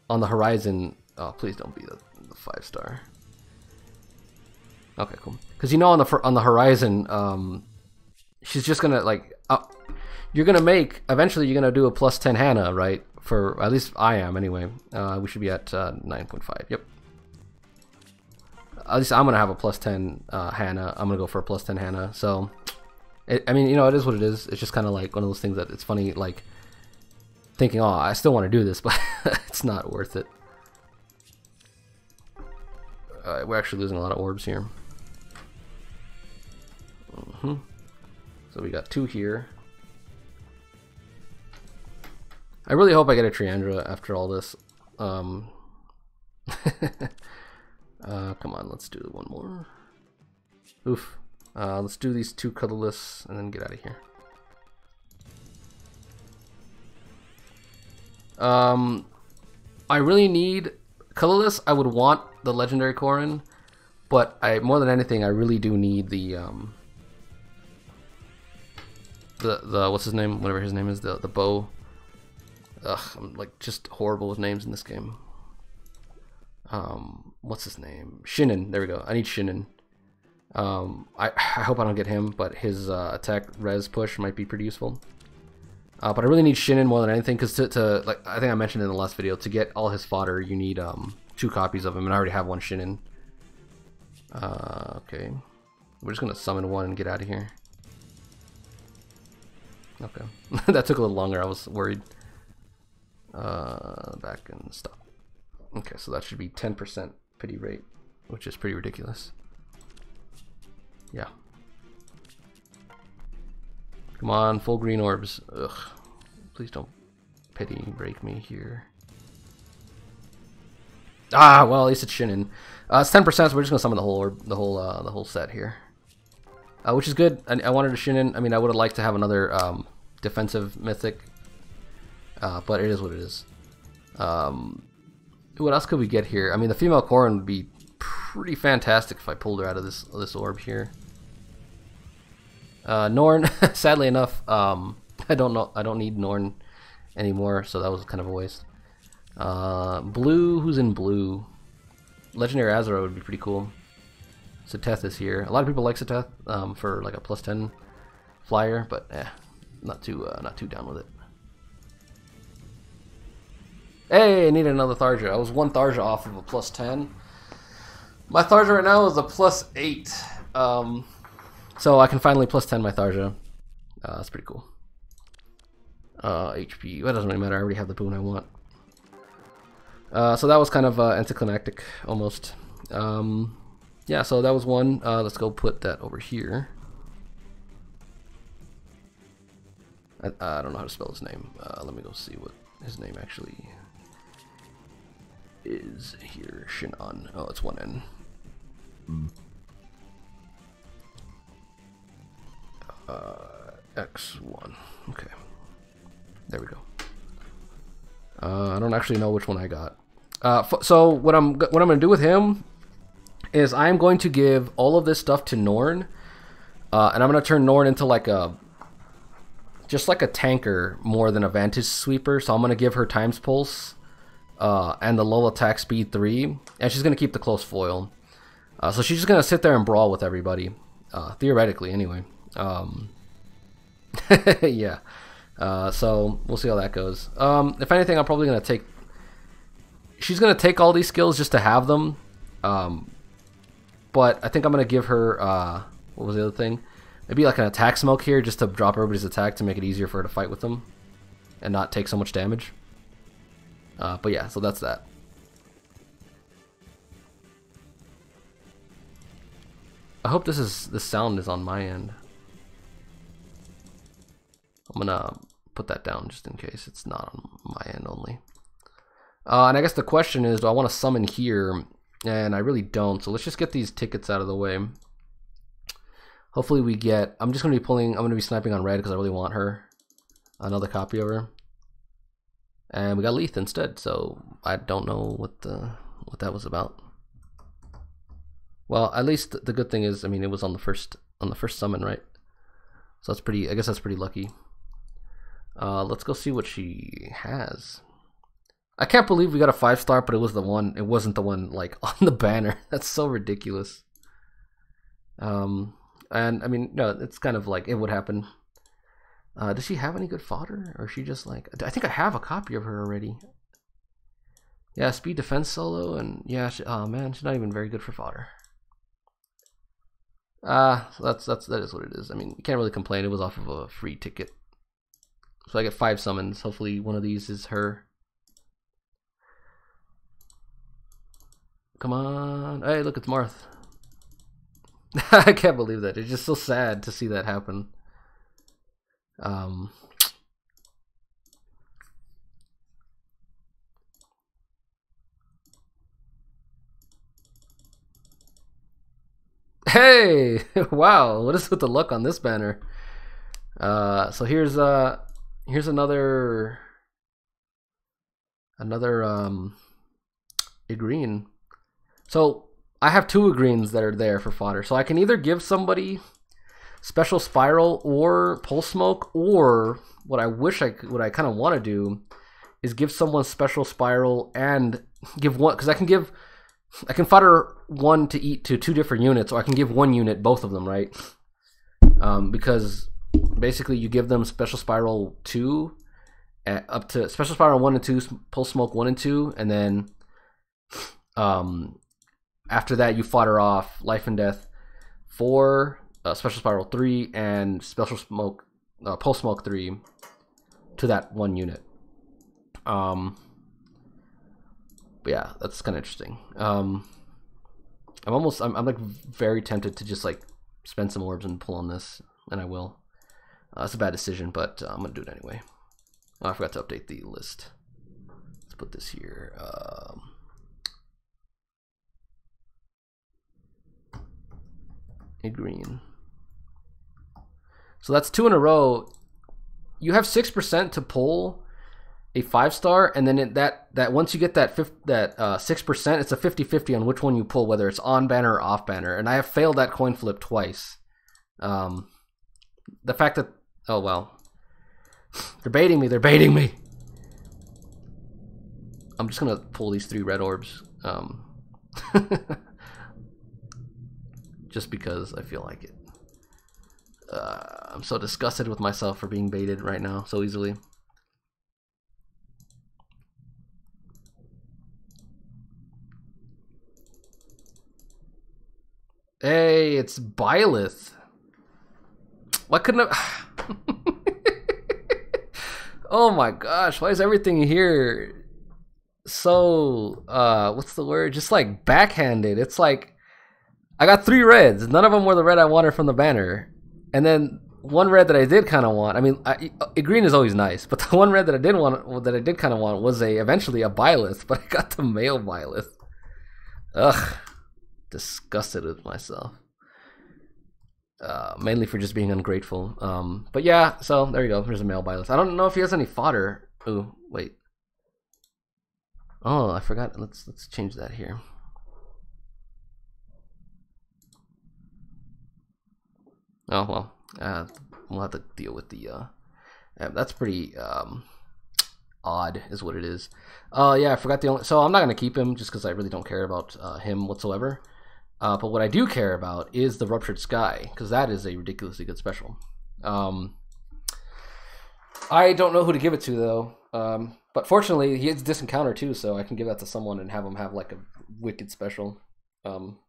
on the horizon oh please don't be the, the five star okay cool because you know on the on the horizon um she's just gonna like uh, you're gonna make eventually you're gonna do a plus 10 Hannah right for at least I am anyway. Uh, we should be at uh, 9.5. Yep. At least I'm gonna have a plus 10 uh, Hannah. I'm gonna go for a plus 10 Hannah. So, it, I mean, you know, it is what it is. It's just kind of like one of those things that it's funny, like thinking, oh, I still want to do this, but it's not worth it. we're actually losing a lot of orbs here. Mm -hmm. So we got two here. I really hope I get a Triandra after all this. Um, uh, come on, let's do one more. Oof. Uh, let's do these two colorless and then get out of here. Um, I really need colorless. I would want the legendary Corrin, but I more than anything, I really do need the um, the the what's his name? Whatever his name is, the the bow. Ugh, I'm like just horrible with names in this game. Um, what's his name? Shinon. There we go. I need Shinon. Um, I, I hope I don't get him, but his uh, attack res push might be pretty useful. Uh, but I really need Shinon more than anything, because to, to, like, I think I mentioned in the last video, to get all his fodder, you need um, two copies of him, and I already have one Shinon. Uh, okay. We're just gonna summon one and get out of here. Okay. that took a little longer, I was worried. Uh, back and stop. Okay, so that should be 10% pity rate, which is pretty ridiculous. Yeah. Come on, full green orbs. Ugh. Please don't pity break me here. Ah, well, at least it's Shinon. Uh, it's 10%, so we're just gonna summon the whole orb, the whole uh, the whole set here. Uh, which is good. I, I wanted a Shinon. I mean, I would have liked to have another um, defensive mythic, uh, but it is what it is. Um, what else could we get here? I mean, the female Corrin would be pretty fantastic if I pulled her out of this this orb here. Uh, Norn, sadly enough, um, I don't know. I don't need Norn anymore, so that was kind of a waste. Uh, blue, who's in blue? Legendary Azura would be pretty cool. Seteth is here. A lot of people like Seteth um, for like a plus 10 flyer, but eh, not too uh, not too down with it. Hey, I need another Tharja. I was one Tharja off of a plus 10. My Tharja right now is a plus 8. Um, so I can finally plus 10 my Tharja. Uh, that's pretty cool. Uh, HP, that doesn't really matter. I already have the boon I want. Uh, so that was kind of uh, anticlimactic, almost. Um, yeah, so that was one. Uh, let's go put that over here. I, I don't know how to spell his name. Uh, let me go see what his name actually is here. Shinon. Oh, it's one N. Mm. Uh, X1. Okay. There we go. Uh, I don't actually know which one I got. Uh, so what I'm what I'm gonna do with him is I'm going to give all of this stuff to Norn, uh, and I'm gonna turn Norn into like a just like a tanker more than a vantage sweeper. So I'm gonna give her times pulse uh, and the low attack speed three, and she's gonna keep the close foil. Uh, so she's just gonna sit there and brawl with everybody, theoretically anyway. Um, yeah. Uh, so we'll see how that goes. Um, if anything, I'm probably gonna take. She's gonna take all these skills just to have them. Um, but I think I'm gonna give her. Uh, what was the other thing? Maybe like an attack smoke here, just to drop everybody's attack to make it easier for her to fight with them, and not take so much damage. Uh, but yeah, so that's that. I hope this is the sound is on my end. I'm gonna put that down just in case it's not on my end only. Uh, and I guess the question is, do I want to summon here? And I really don't, so let's just get these tickets out of the way. Hopefully we get, I'm just going to be pulling, I'm going to be sniping on red because I really want her. Another copy of her. And we got Lethe instead, so I don't know what the what that was about. Well, at least the good thing is, I mean, it was on the first on the first summon, right? So that's pretty. I guess that's pretty lucky. Uh, let's go see what she has. I can't believe we got a five star, but it was the one. It wasn't the one like on the banner. That's so ridiculous. Um, and I mean, no, it's kind of like it would happen. Uh, does she have any good fodder, or she just like? I think I have a copy of her already. Yeah, speed defense solo, and yeah, she, oh man, she's not even very good for fodder. Ah, uh, that's that's that is what it is. I mean, you can't really complain. It was off of a free ticket. So I get five summons. Hopefully one of these is her. Come on. Hey, look, it's Marth. I can't believe that. It's just so sad to see that happen. Um, Hey, wow! What is with the luck on this banner? Uh, so here's uh, here's another another um, a green. So I have two greens that are there for fodder. So I can either give somebody special spiral or pulse smoke, or what I wish I what I kind of want to do is give someone special spiral and give one because I can give I can fodder one to eat to two different units, or I can give one unit both of them, right? Um, because basically you give them special spiral two at, up to special spiral one and two, pulse smoke one and two, and then um, after that you fodder off life and death four, uh, special spiral three, and special smoke uh, pulse smoke three to that one unit. Um, but yeah, that's kind of interesting. Um, I'm almost, I'm, I'm like very tempted to just like spend some orbs and pull on this, and I will. Uh, it's a bad decision, but uh, I'm gonna do it anyway. Oh, I forgot to update the list. Let's put this here. Um, a green. So that's two in a row. You have six percent to pull a five star, and then it, that that once you get that fifth, that uh, six percent, it's a 50-50 on which one you pull, whether it's on banner or off banner. And I have failed that coin flip twice. Um, the fact that oh well, they're baiting me. They're baiting me. I'm just gonna pull these three red orbs. Um, just because I feel like it. Uh, I'm so disgusted with myself for being baited right now so easily. Hey, it's Byleth. Why couldn't I? oh my gosh, why is everything here so, uh, what's the word? Just like backhanded. It's like, I got three reds. None of them were the red I wanted from the banner. And then one red that I did kind of want. I mean, I, a green is always nice, but the one red that I did want, that I did kind of want, was a eventually a Byleth, but I got the male Byleth. Ugh disgusted with myself. Uh, mainly for just being ungrateful. Um, but yeah, so there you go. There's a male Byleth. I don't know if he has any fodder. Ooh, wait. Oh, I forgot. Let's let's change that here. Oh well, uh, we'll have to deal with the. Uh, that's pretty um, odd, is what it is. Uh, yeah, I forgot the only. So I'm not gonna keep him just because I really don't care about uh, him whatsoever. Uh, but what I do care about is the Ruptured Sky, because that is a ridiculously good special. Um, I don't know who to give it to, though. Um, but fortunately, he has Distant Counter, too, so I can give that to someone and have them have, like, a wicked special. Um,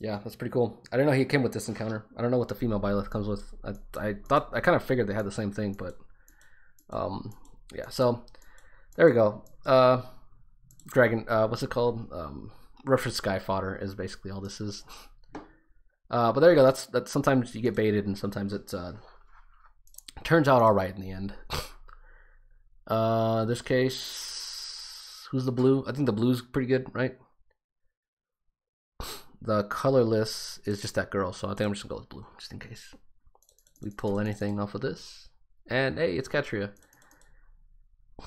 yeah, that's pretty cool. I didn't know he came with Distant Counter. I don't know what the female Byleth comes with. I, I thought, I kind of figured they had the same thing, but, um, yeah, so, there we go. Uh, Dragon, uh, what's it called? Ruptured Sky fodder is basically all this is. Uh, but there you go. That's that. Sometimes you get baited, and sometimes it uh, turns out all right in the end. uh, this case, who's the blue? I think the blue's pretty good, right? The colorless is just that girl, so I think I'm just gonna go with blue, just in case we pull anything off of this. And hey, it's Catria.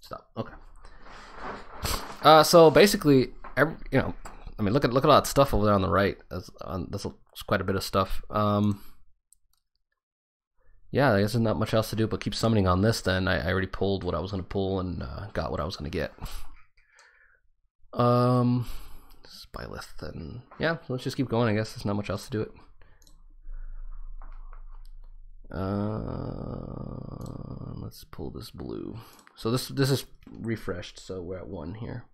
Stop. Okay. Uh, so basically, every, you know, I mean, look at look at all that stuff over there on the right. That's, um, that's quite a bit of stuff. Um, yeah, I guess there's not much else to do but keep summoning on this. Then I, I already pulled what I was going to pull and uh, got what I was going to get. Um, Byleth, and yeah, let's just keep going. I guess there's not much else to do it. Uh, let's pull this blue. So this this is refreshed, so we're at one here.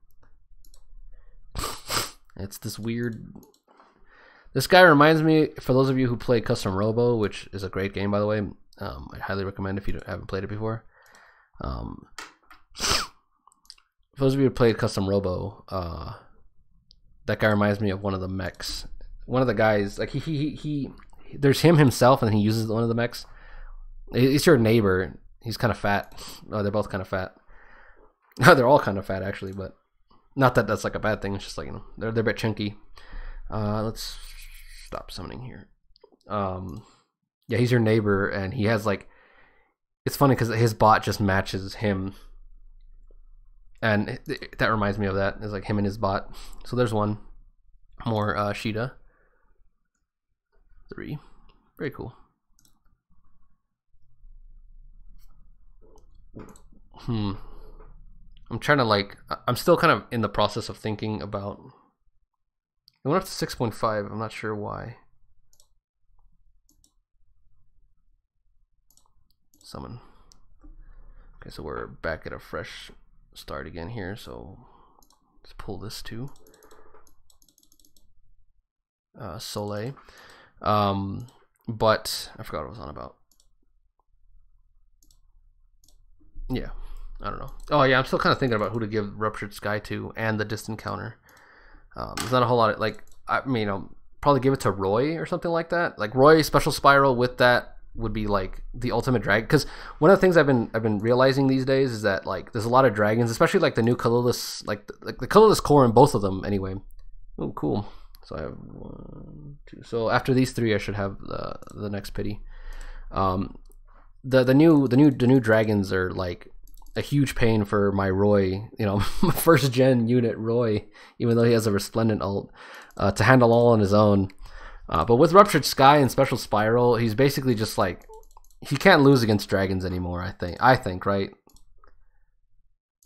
It's this weird. This guy reminds me, for those of you who play Custom Robo, which is a great game by the way, um, I highly recommend if you haven't played it before. Um, for those of you who played Custom Robo, uh, that guy reminds me of one of the mechs. One of the guys, like he he he, he there's him himself, and he uses one of the mechs. He's your neighbor. He's kind of fat. Oh, they're both kind of fat. they're all kind of fat actually, but Not that that's like a bad thing. It's just like you know they're they're a bit chunky. Uh, let's stop summoning here. Um, yeah, he's your neighbor, and he has like. It's funny because his bot just matches him, and it, it- that reminds me of that. It's like him and his bot. So there's one more uh, Shiida. Three, very cool. Hmm. I'm trying to like. I'm still kind of in the process of thinking about. It went up to 6.5. I'm not sure why. Summon. Okay, so we're back at a fresh start again here. So let's pull this too. Uh, Soleil. Um, but I forgot what I was on about. Yeah, I don't know. Oh yeah, I'm still kind of thinking about who to give Ruptured Sky to and the Distant Counter. Um, there's not a whole lot of like I mean, know, probably give it to Roy or something like that. Like Roy Special Spiral with that would be like the ultimate drag. Because one of the things I've been I've been realizing these days is that like there's a lot of dragons, especially like the new colorless like the, like the colorless core in both of them anyway. Oh, cool. So I have one, two. So after these three, I should have the the next pity. Um, the the new the new the new dragons are like a huge pain for my Roy, you know, first gen unit Roy, even though he has a resplendent ult, uh, to handle all on his own. Uh, but with Ruptured Sky and Special Spiral, he's basically just like he can't lose against dragons anymore. I think. I think right.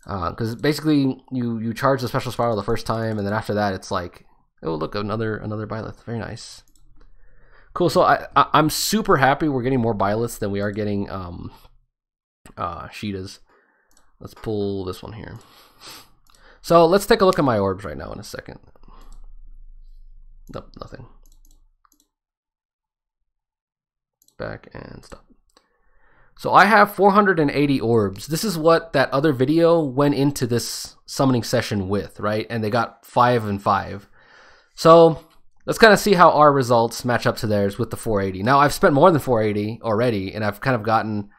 Because basically, you you charge the Special Spiral the first time, and then after that, it's like, oh look, another another Byleth. Very nice. Cool. So I, I I'm super happy we're getting more Byleths than we are getting um uh Shiidas. Let's pull this one here. So let's take a look at my orbs right now in a second. Nope, nothing. Back and stop. So I have 480 orbs. This is what that other video went into this summoning session with, right? And they got five and five. So let's kind of see how our results match up to theirs with the 480. Now I've spent more than 480 already, and I've kind of gotten.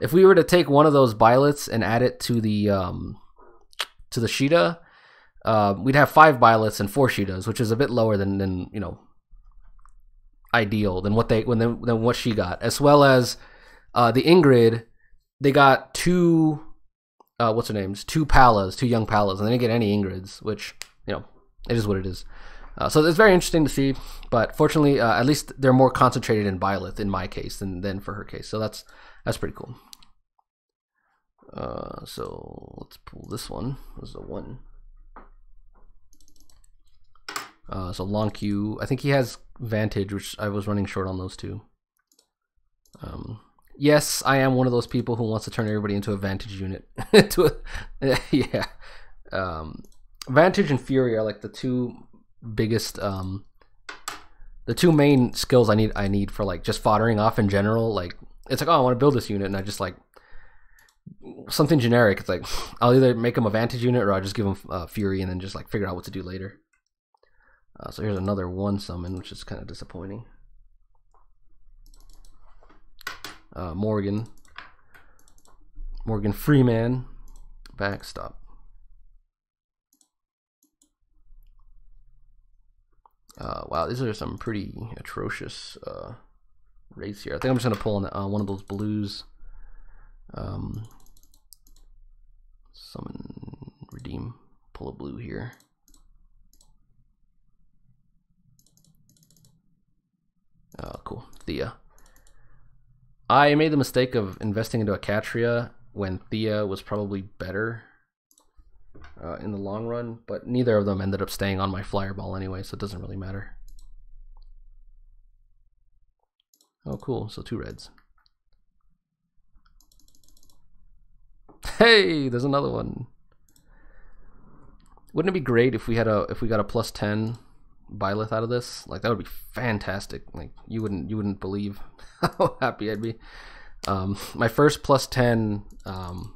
If we were to take one of those Byleths and add it to the um, to the Shiida, uh, we'd have five Byleths and four Shiidas, which is a bit lower than than you know ideal than what they when they, than what she got, as well as uh, the Ingrid. They got two. Uh, what's her names? Two Pallas, two young Pallas, and they didn't get any Ingrids, which you know it is what it is. Uh, so it's very interesting to see, but fortunately, uh, at least they're more concentrated in Byleth in my case than than for her case. So that's that's pretty cool. Uh, so let's pull this one. This is a one. Uh, so long queue. I think he has Vantage, which I was running short on those two. Um, yes, I am one of those people who wants to turn everybody into a Vantage unit. to a, yeah. Um, Vantage and Fury are like the two biggest um the two main skills I need I need for like just foddering off in general. Like it's like oh I want to build this unit and I just like something generic. It's like I'll either make him a Vantage unit or I'll just give him uh, Fury and then just like figure out what to do later. Uh, so here's another one summon, which is kind of disappointing. Uh, Morgan, Morgan Freeman, backstop. Uh, wow, these are some pretty atrocious uh, rates here. I think I'm just gonna pull on uh, one of those blues. Um, summon, redeem, pull a blue here. Oh, cool, Thea. I made the mistake of investing into a Catria when Thea was probably better uh, in the long run, but neither of them ended up staying on my flyer ball anyway, so it doesn't really matter. Oh, cool. So two reds. Hey, there's another one. Wouldn't it be great if we had a if we got a plus ten Byleth out of this? Like that would be fantastic. Like you wouldn't you wouldn't believe how happy I'd be. Um, my first plus ten um,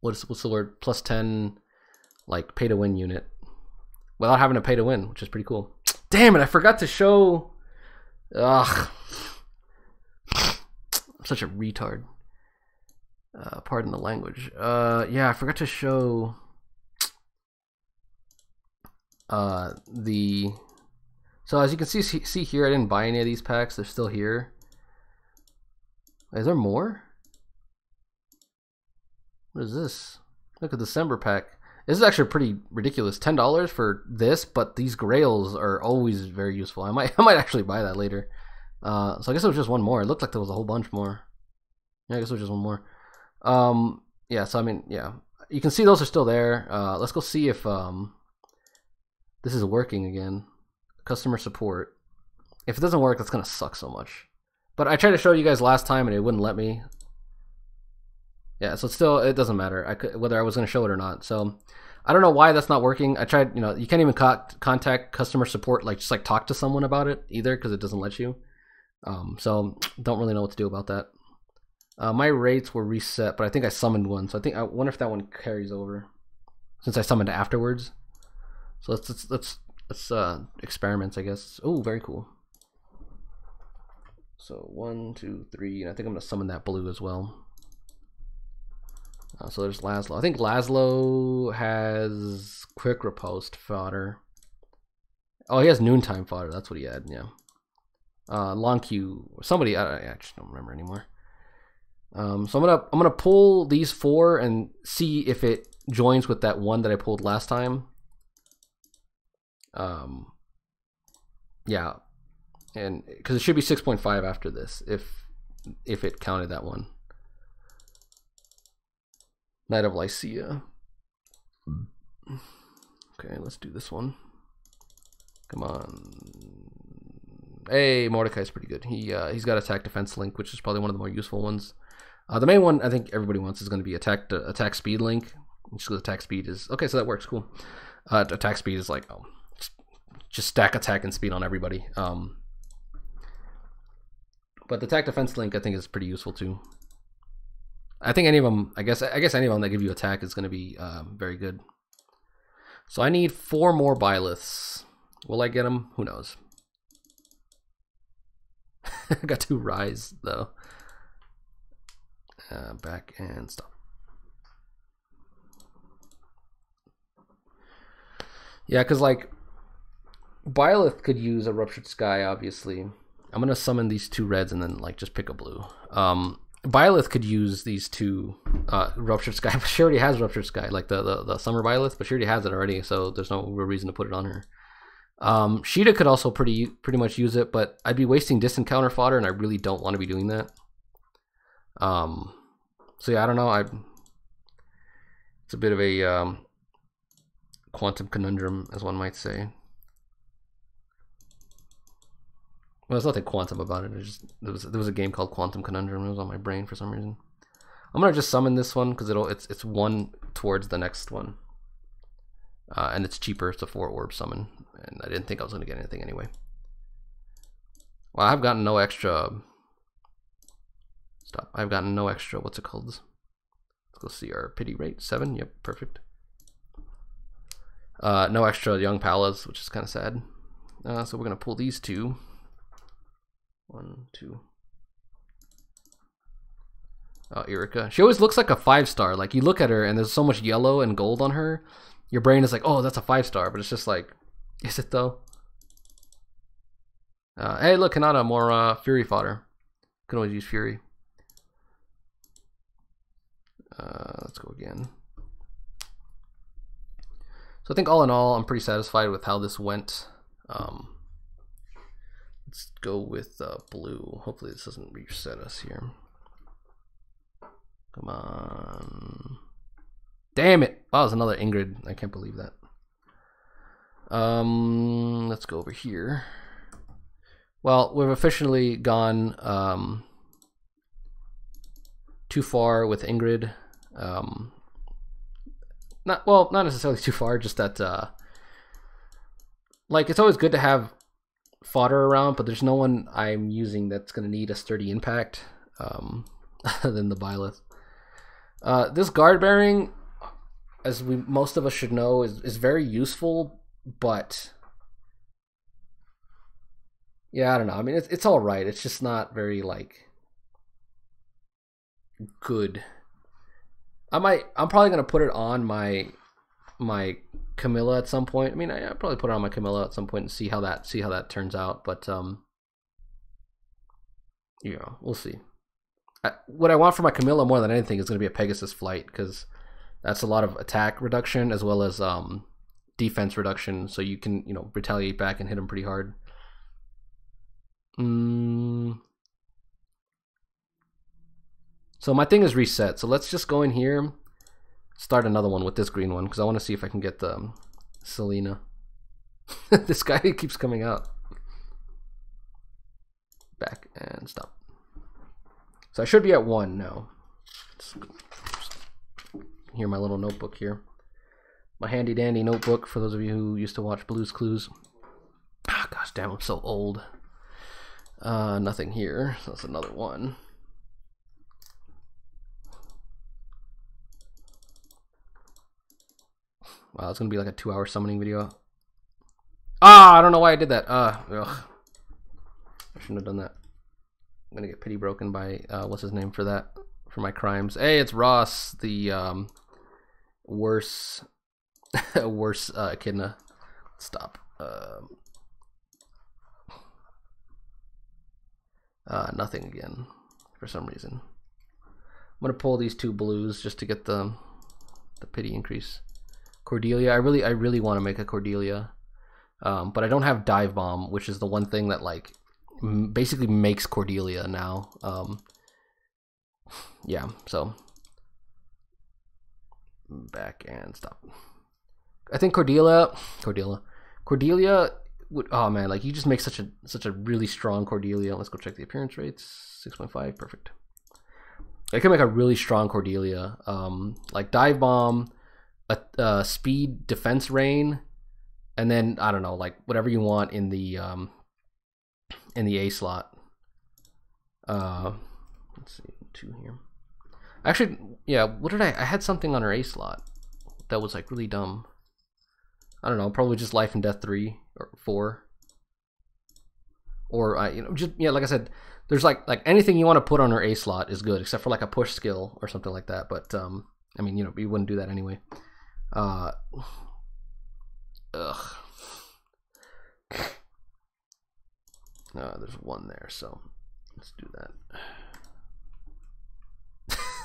what's what's the word plus 10 like pay to win unit without having to pay to win which is pretty cool damn it i forgot to show ugh i'm such a retard uh, pardon the language uh yeah i forgot to show uh, the so as you can see see here, I didn't buy any of these packs. They're still here. Is there more? What is this? Look at the December pack. This is actually pretty ridiculous. Ten dollars for this, but these grails are always very useful. I might I might actually buy that later. Uh, so I guess it was just one more. It looked like there was a whole bunch more. Yeah, I guess it was just one more. Um, yeah. So I mean, yeah, you can see those are still there. Uh, let's go see if um, this is working again. Customer support. If it doesn't work, that's gonna suck so much. But I tried to show you guys last time and it wouldn't let me. Yeah, so still it doesn't matter. I could, whether I was gonna show it or not. So I don't know why that's not working. I tried, you know, you can't even co- contact customer support, like just like talk to someone about it either, because it doesn't let you. Um, so don't really know what to do about that. Uh, my rates were reset, but I think I summoned one, so I think I wonder if that one carries over since I summoned afterwards. So let's let's let's, let's uh, experiments, I guess. Oh, very cool. So one, two, three, and I think I'm gonna summon that blue as well. Uh, so there's Laslow. I think Laslow has quick riposte fodder. Oh, he has noontime fodder. That's what he had. Yeah. Uh, long queue. Somebody. I, I actually don't remember anymore. Um, so I'm gonna I'm gonna pull these four and see if it joins with that one that I pulled last time. Um, yeah, and because it should be 6.5 after this if if it counted that one. Knight of Lycia. Okay, let's do this one. Come on. Hey, Mordecai's pretty good. He uh, he's got attack defense link, which is probably one of the more useful ones. Uh, the main one I think everybody wants is going to be attack attack speed link. Just because attack speed is okay, so that works cool. Uh, attack speed is like oh, just, just stack attack and speed on everybody. Um, but the attack defense link I think is pretty useful too. I think any of them, I guess, I guess any of them that give you attack is going to be uh, very good. So I need four more Byleths. Will I get them? Who knows? I got two rise though. Uh, back and stop. Yeah, because like Byleth could use a Ruptured Sky, obviously. I'm gonna summon these two reds and then like just pick a blue. Um, Byleth could use these two uh, Ruptured Sky, but she already has Ruptured Sky, like the, the, the Summer Byleth, but she already has it already, so there's no real reason to put it on her. Um, Shiida could also pretty pretty much use it, but I'd be wasting distant counter fodder, and I really don't want to be doing that. Um, so yeah, I don't know. I it's a bit of a um, quantum conundrum, as one might say. Well, there's nothing quantum about it. just there was there was a game called Quantum Conundrum. It was on my brain for some reason. I'm gonna just summon this one because it'll it's it's one towards the next one, uh, and it's cheaper. It's a four orb summon, and I didn't think I was gonna get anything anyway. Well, I've gotten no extra. Stop. I've gotten no extra. What's it called? Let's go see our pity rate. Seven. Yep, perfect. Uh, no extra young Pallas, which is kind of sad. Uh, so we're gonna pull these two. One, two. Oh, Eirika. She always looks like a five star. Like you look at her and there's so much yellow and gold on her. Your brain is like, oh, that's a five star, but it's just like, is it though? Uh, hey, look, Kanata, more uh, Fury fodder. Can always use Fury. Uh, let's go again. So I think all in all, I'm pretty satisfied with how this went. Um, Let's go with uh, blue. Hopefully this doesn't reset us here. Come on. Damn it. Oh, it's another Ingrid. I can't believe that. Um, let's go over here. Well, we've officially gone um, too far with Ingrid. Um, not well, not necessarily too far. Just that, uh, like, it's always good to have fodder around, but there's no one I'm using that's going to need a sturdy impact um, than the Byleth. Uh, this guard bearing, as we most of us should know, is, is very useful, but yeah, I don't know. I mean, it's it's all right. It's just not very like good. I might. I'm probably gonna put it on my my Camilla at some point. I mean, I, will probably put it on my Camilla at some point and see how that see how that turns out. But um, you know, we'll see. I, what I want for my Camilla more than anything is going to be a Pegasus flight because that's a lot of attack reduction as well as um, defense reduction, so you can you know retaliate back and hit them pretty hard. Mm. So my thing is reset. So let's just go in here start another one with this green one because I want to see if I can get the um, Selena. this guy keeps coming out. Back and stop. So I should be at one now. Here, my little notebook here. My handy dandy notebook for those of you who used to watch Blues Clues. Ah, gosh damn, I'm so old. Uh, nothing here. So that's another one. Wow, it's gonna be like a two-hour summoning video. Ah, I don't know why I did that. Uh, ugh. I shouldn't have done that. I'm gonna get pity broken by uh, what's his name for that for my crimes. Hey, it's Ross, the um, worse, worse uh, echidna. Stop. Um, uh, nothing again for some reason. I'm gonna pull these two blues just to get the the pity increase. Cordelia. I really, I really want to make a Cordelia, um, but I don't have dive bomb, which is the one thing that like basically makes Cordelia now. Um, yeah, so back and stop. I think Cordelia, Cordelia, Cordelia would. Oh man, like you just make such a such a really strong Cordelia. Let's go check the appearance rates. Six point five, perfect. I can make a really strong Cordelia. Um, like dive bomb a, a speed defense rain, and then I don't know, like whatever you want in the um, in the A slot. Uh, let's see, two here. Actually, yeah. What did I? I had something on her A slot that was like really dumb. I don't know. Probably just life and death three or four. Or I, you know, just yeah. Like I said, there's like like anything you want to put on her A slot is good, except for like a push skill or something like that. But um, I mean, you know, you wouldn't do that anyway. Uh, ugh. Uh, there's one there, so let's do that.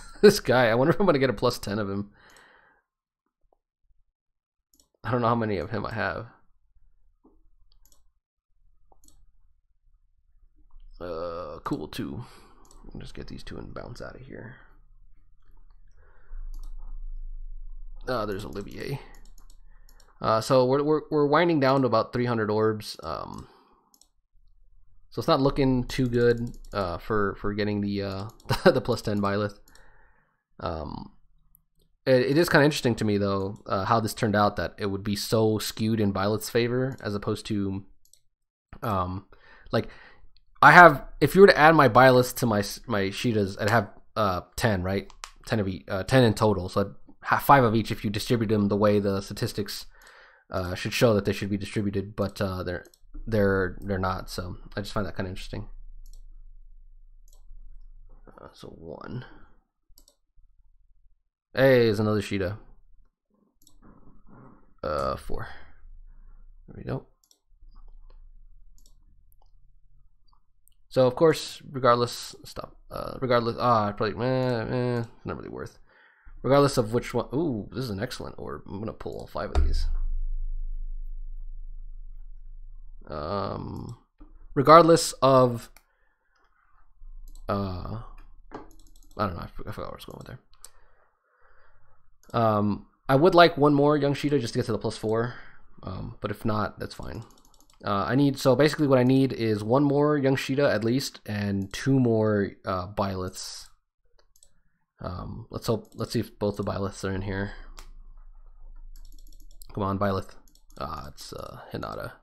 this guy, I wonder if I'm going to get a plus 10 of him. I don't know how many of him I have. Uh, cool, too. Just get these two and bounce out of here. Uh, there's Olivier. Uh, so we're, we're, we're winding down to about 300 orbs. Um, so it's not looking too good uh, for for getting the uh, the plus 10 Byleth. Um, it, it is kind of interesting to me though uh, how this turned out that it would be so skewed in Byleth's favor as opposed to um, like I have if you were to add my Byleth to my my Shiidas, I'd have uh 10 right 10 of each, uh, 10 in total so I'd five of each if you distribute them the way the statistics uh, should show that they should be distributed, but uh, they're they're they're not. So I just find that kind of interesting. Uh, so one. Hey, is another Shiida. Uh, four. There we go. So of course, regardless, stop. Uh, regardless, ah, probably, eh, eh, not really worth regardless of which one. Ooh, this is an excellent orb. I'm gonna pull all five of these. Um, regardless of, uh, I don't know. I forgot where I was going with there. Um, I would like one more young Shiida just to get to the plus four. Um, but if not, that's fine. Uh, I need so basically what I need is one more young Shiida at least and two more uh, Byleths um, let's hope. Let's see if both the Byleths are in here. Come on, Byleth. Ah, it's uh, Hinata.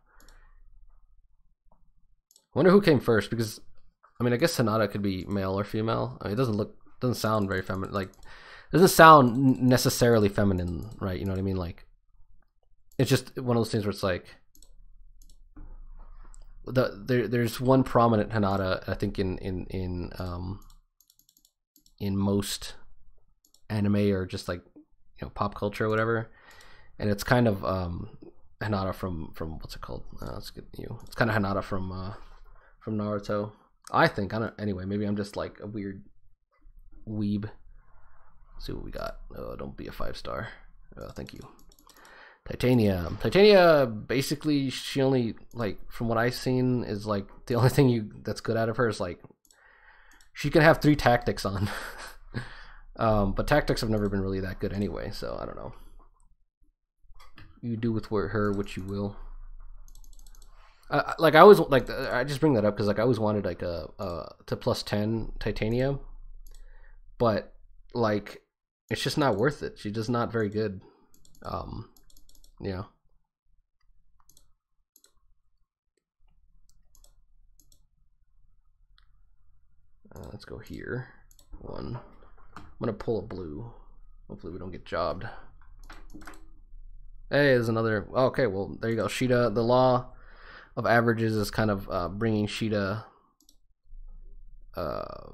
wonder who came first because, I mean, I guess Hinata could be male or female. I mean, it doesn't look, doesn't sound very feminine. Like, doesn't sound necessarily feminine, right? You know what I mean? Like, it's just one of those things where it's like, the there there's one prominent Hinata I think in in in um in most anime or just like you know pop culture or whatever and it's kind of um, Hinata from from what's it called? Uh, let's get you. It's kind of Hinata from uh, from Naruto. I think I don't. Anyway, maybe I'm just like a weird weeb. Let's see what we got. Oh, don't be a five star. Oh, thank you. Titania. Titania, basically, she only like from what I've seen is like the only thing you that's good out of her is like she can have three tactics on. um, but tactics have never been really that good anyway, so I don't know. You do with her what you will. Uh, like I always like I just bring that up because like I always wanted like a, to plus ten Titania, but like it's just not worth it. She's just not very good. Um, yeah. Uh, let's go here. One. I'm gonna pull a blue. Hopefully we don't get jobbed. Hey, there's another. Okay, well there you go. Shiida. The law of averages is kind of uh, bringing Shiida uh,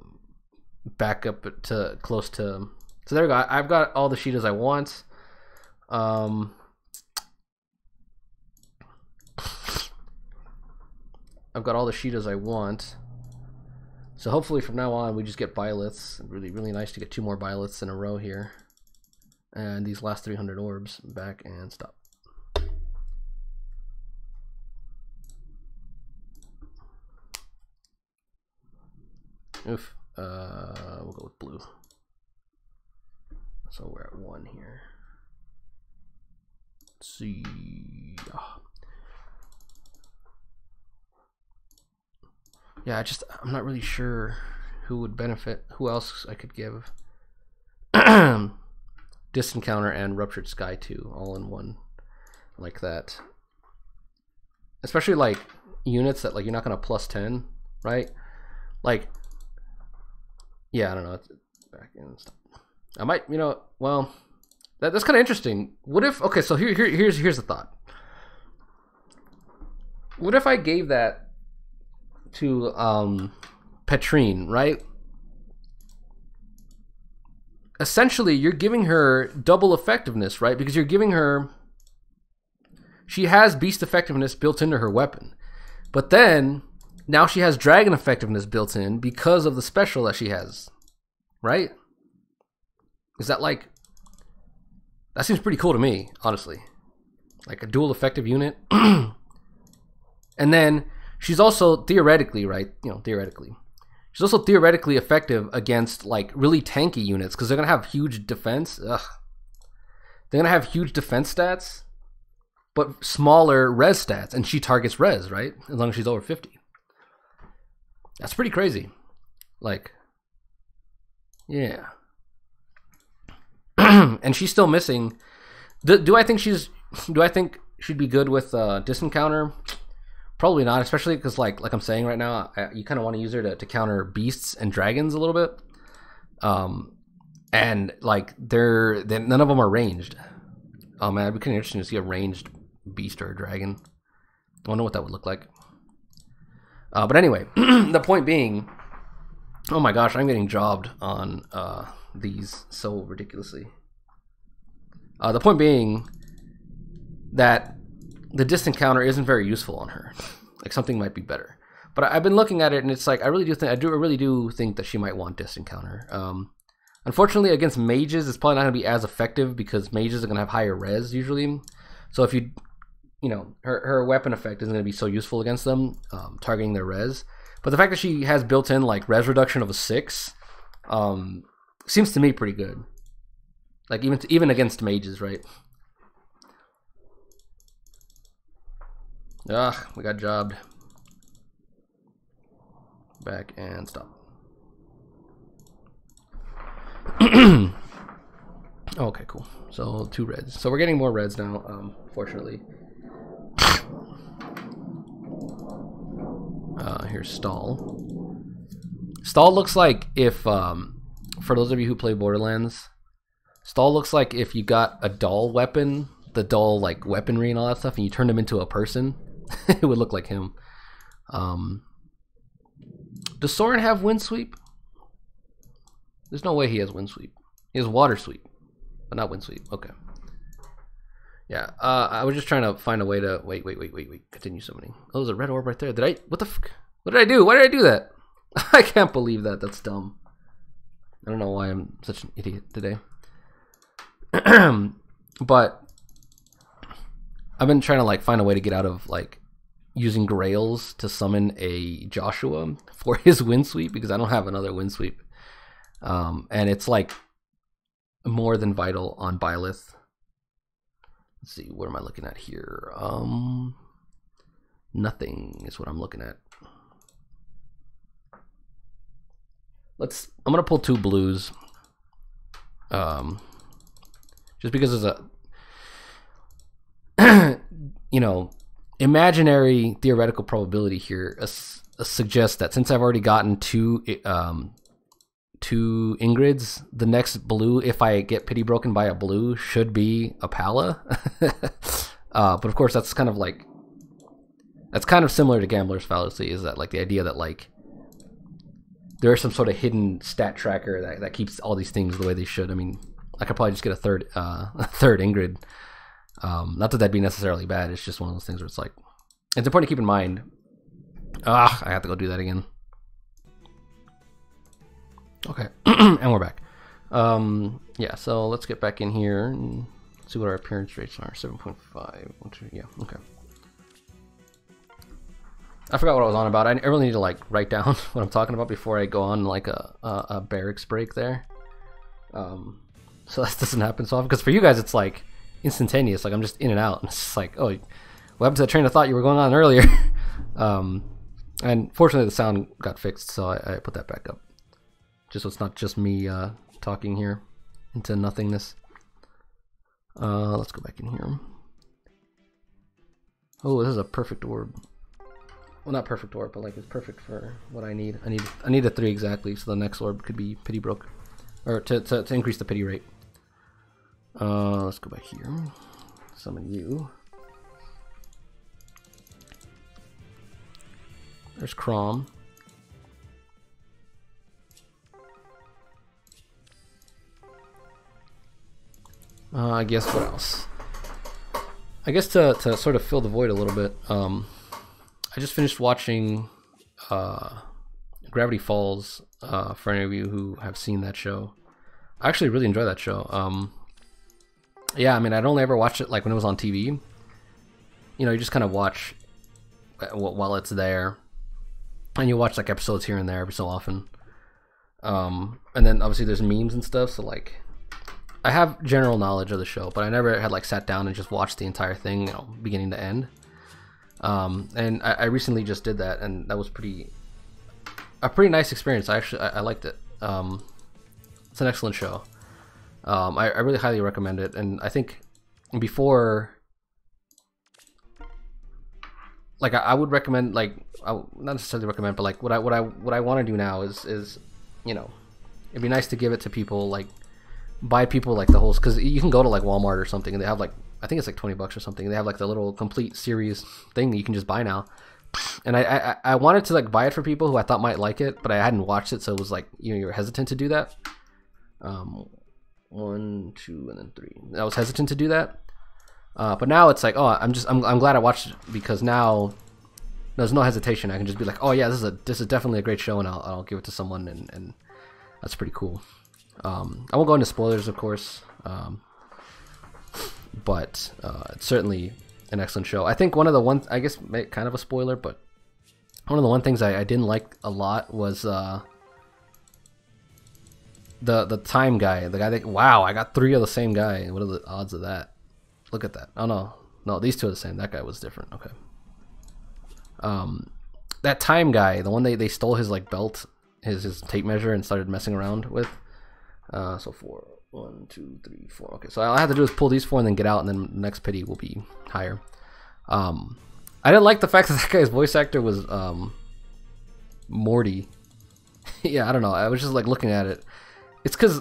back up to close to. So there we go. I've got all the Shiidas I want. Um, I've got all the Shiidas I want. So hopefully from now on we just get Byleths. Really, really nice to get two more Byleths in a row here. And these last 300 orbs back and stop. Oof. Uh, we'll go with blue. So we're at one here. Let's see. Oh. Yeah, I just I'm not really sure who would benefit. Who else I could give? Distant counter and ruptured sky two all in one, like that. Especially like units that like you're not gonna plus ten, right? Like, yeah, I don't know. Back in stuff. I might, you know, well, that, that's kind of interesting. What if? Okay, so here, here, here's here's the thought. What if I gave that to um, Petrine, right? Essentially, you're giving her double effectiveness, right? Because you're giving her. She has beast effectiveness built into her weapon. But then, now she has dragon effectiveness built in because of the special that she has. Right? Is that like. That seems pretty cool to me, honestly. Like a dual effective unit. and then she's also theoretically, right? You know, theoretically. She's also theoretically effective against like really tanky units because they're gonna have huge defense. Ugh. They're gonna have huge defense stats, but smaller res stats, and she targets res, right? As long as she's over 50. That's pretty crazy. Like, yeah. and she's still missing. Do, do I think she's? Do I think she'd be good with uh, distant counter? Probably not, especially because like like I'm saying right now, I, you kind of want to use her to, to counter beasts and dragons a little bit. Um, and like they're, they're none of them are ranged. Oh man, it'd be kind of interesting to see a ranged beast or a dragon. I wonder what that would look like. Uh, but anyway, the point being, oh my gosh, I'm getting jobbed on uh, these so ridiculously. Uh, the point being that the distant counter isn't very useful on her. Like something might be better. But I, have been looking at it, and it's like I really do think I do I really do think that she might want distant counter. Um, unfortunately, against mages, it's probably not going to be as effective because mages are going to have higher res usually. So if you, you know, her her weapon effect isn't going to be so useful against them, um, targeting their res. But the fact that she has built in like res reduction of a six, um, seems to me pretty good. Like even even against mages, right? Ah, we got jobbed. Back and stop. okay, cool. So two reds. So we're getting more reds now, um, fortunately. Uh, here's Stahl. Stahl looks like if, um, for those of you who play Borderlands, Stahl looks like if you got a Dahl weapon, the Dahl like weaponry and all that stuff, and you turned him into a person. it would look like him. Um, does Soren have wind sweep? There's no way he has wind sweep. He has water sweep, but not wind sweep. Okay. Yeah, uh, I was just trying to find a way to wait, wait, wait, wait, wait. Continue summoning. Oh, there's a red orb right there. Did I? What the? Fuck? What did I do? Why did I do that? I can't believe that. That's dumb. I don't know why I'm such an idiot today. but I've been trying to like find a way to get out of like using Grails to summon a Joshua for his wind sweep because I don't have another wind sweep. Um, and it's like more than vital on Byleth. Let's see, what am I looking at here? Um, nothing is what I'm looking at. Let's. I'm gonna pull two blues. Um, just because there's a, you know, imaginary theoretical probability here uh, suggests that since I've already gotten two um two Ingrids, the next blue, if I get pity broken by a blue, should be a Palla. uh, but of course, that's kind of like that's kind of similar to Gambler's Fallacy. Is that like the idea that like there is some sort of hidden stat tracker that, that keeps all these things the way they should. I mean, I could probably just get a third uh, a third Ingrid. Um, not that that'd be necessarily bad. It's just one of those things where it's like it's important to keep in mind. Ah, I have to go do that again. Okay, and we're back. Um, yeah, so let's get back in here and see what our appearance rates are. 7.5. Yeah, okay. I forgot what I was on about. I really need to like write down what I'm talking about before I go on like a, a, a barracks break there. Um, so that doesn't happen so often. Because for you guys, it's like instantaneous. Like I'm just in and out. And it's just like, oh, what happened to the train of thought you were going on earlier? um, and fortunately, the sound got fixed, so I, I put that back up just so it's not just me uh, talking here into nothingness. Uh, let's go back in here. Oh, this is a perfect orb. Well, not perfect orb, but like it's perfect for what I need. I need I need a three exactly, so the next orb could be pity broke, or to to, to increase the pity rate. Uh, let's go back here. Summon you. There's Chrom. Uh, I guess what else? I guess to, to sort of fill the void a little bit, um, I just finished watching uh, Gravity Falls uh, for any of you who have seen that show. I actually really enjoy that show. Um, yeah, I mean, I'd only ever watched it like when it was on TV. You know, you just kind of watch uh, while it's there, and you watch like episodes here and there every so often. Um, and then obviously there's memes and stuff, so like I have general knowledge of the show, but I never had like sat down and just watched the entire thing, you know, beginning to end. Um, and I, I, recently just did that, and that was pretty a pretty nice experience. I actually I, I liked it. Um, it's an excellent show. Um, I, I really highly recommend it, and I think before like I, would recommend like I not necessarily recommend, but like what I what I what I want to do now is is you know it'd be nice to give it to people like buy people like the whole because you can go to like Walmart or something and they have like I think it's like twenty bucks or something. They have like the little complete series thing that you can just buy now. And I, I I wanted to like buy it for people who I thought might like it, but I hadn't watched it, so it was like you know you're hesitant to do that. Um, one, two, and then three. I was hesitant to do that, uh, but now it's like oh I'm just I'm I'm glad I watched it because now there's no hesitation. I can just be like oh yeah this is a this is definitely a great show and I'll I'll give it to someone and and that's pretty cool. Um, I won't go into spoilers, of course, um, but uh, it's certainly an excellent show. I think one of the one, I guess, kind of a spoiler, but one of the one things I, I didn't like a lot was uh, the the time guy. The guy that wow, I got three of the same guy. What are the odds of that? Look at that. Oh no, no, these two are the same. That guy was different. Okay. Um, that time guy, the one they they stole his like belt, his his tape measure, and started messing around with. Uh, so four, one, two, three, four. Okay, so all I have to do is pull these four and then get out, and then next pity will be higher. Um, I didn't like the fact that that guy's voice actor was um, Morty. yeah, I don't know. I was just like looking at it. It's because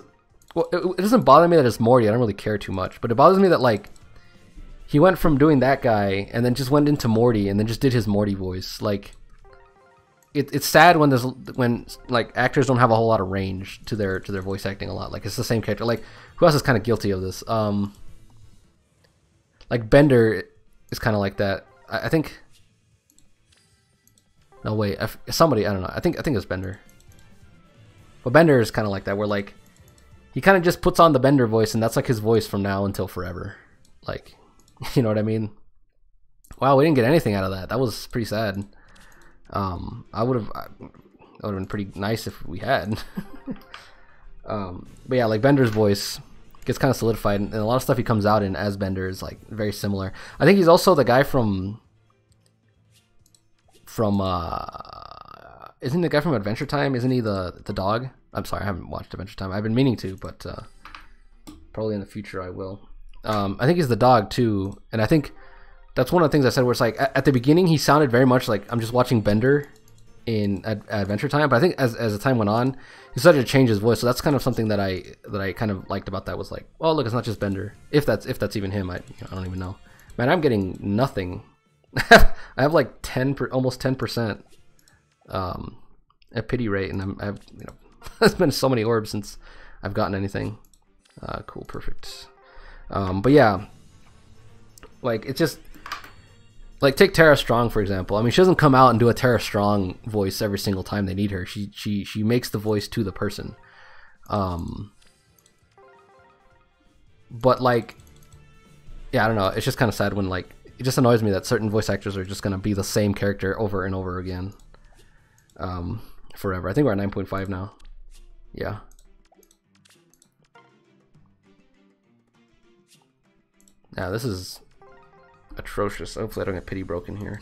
well, it, it doesn't bother me that it's Morty. I don't really care too much, but it bothers me that like he went from doing that guy and then just went into Morty and then just did his Morty voice. Like it, it's sad when there's when like actors don't have a whole lot of range to their to their voice acting a lot. Like it's the same character. Like who else is kind of guilty of this? Um, like Bender is kind of like that. I, I think. No wait, somebody I don't know. I think I think it's Bender. But Bender is kind of like that, where like he kind of just puts on the Bender voice, and that's like his voice from now until forever. Like, you know what I mean? Wow, we didn't get anything out of that. That was pretty sad. Um, I would have, that would have been pretty nice if we had. um, but yeah, like Bender's voice gets kind of solidified, and a lot of stuff he comes out in as Bender is like very similar. I think he's also the guy from from uh, isn't the guy from Adventure Time? Isn't he the the dog? I'm sorry, I haven't watched Adventure Time. I've been meaning to, but uh, probably in the future I will. Um, I think he's the dog too, and I think that's one of the things I said where it's like at, at the beginning he sounded very much like I'm just watching Bender in Ad- Adventure Time, but I think as as the time went on, he started to change his voice. So that's kind of something that I that I kind of liked about that was like, oh look, it's not just Bender. If that's if that's even him, I I don't even know. Man, I'm getting nothing. I have like ten per, almost ten percent um a pity rate, and I'm I've you know it's been so many orbs since I've gotten anything. Uh, cool, perfect. Um, but yeah, like it's just like take Tara Strong for example. I mean, she doesn't come out and do a Tara Strong voice every single time they need her. She she she makes the voice to the person. Um, but like, yeah, I don't know. It's just kind of sad when like it just annoys me that certain voice actors are just gonna be the same character over and over again. Um, forever. I think we're at 9.5 now. Yeah. Now this is atrocious. Hopefully I don't get pity broken here.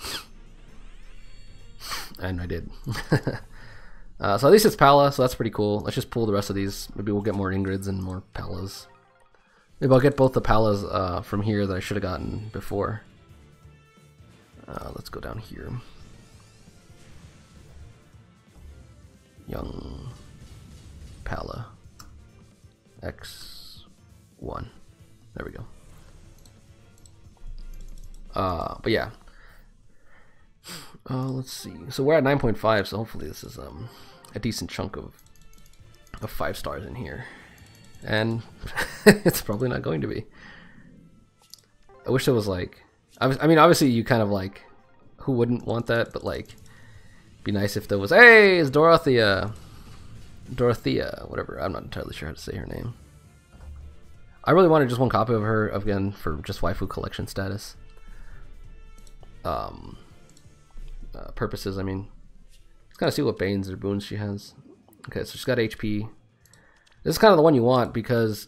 and I did. uh, so at least it's Palla, so that's pretty cool. Let's just pull the rest of these. Maybe we'll get more Ingrids and more Pallas. Maybe I'll get both the Pallas uh, from here that I should have gotten before. Uh, let's go down here. Young Palla X1. There we go. Uh, but yeah. Uh, let's see. So we're at 9.5, so hopefully this is um a decent chunk of of five stars in here. And it's probably not going to be. I wish it was like I, was, I mean obviously you kind of like who wouldn't want that, but like be nice if there was hey, it's Dorothea. Dorothea, whatever. I'm not entirely sure how to say her name. I really wanted just one copy of her again for just waifu collection status um, uh, purposes. I mean, let's kind of see what Banes or boons she has. Okay, so she's got HP. This is kind of the one you want because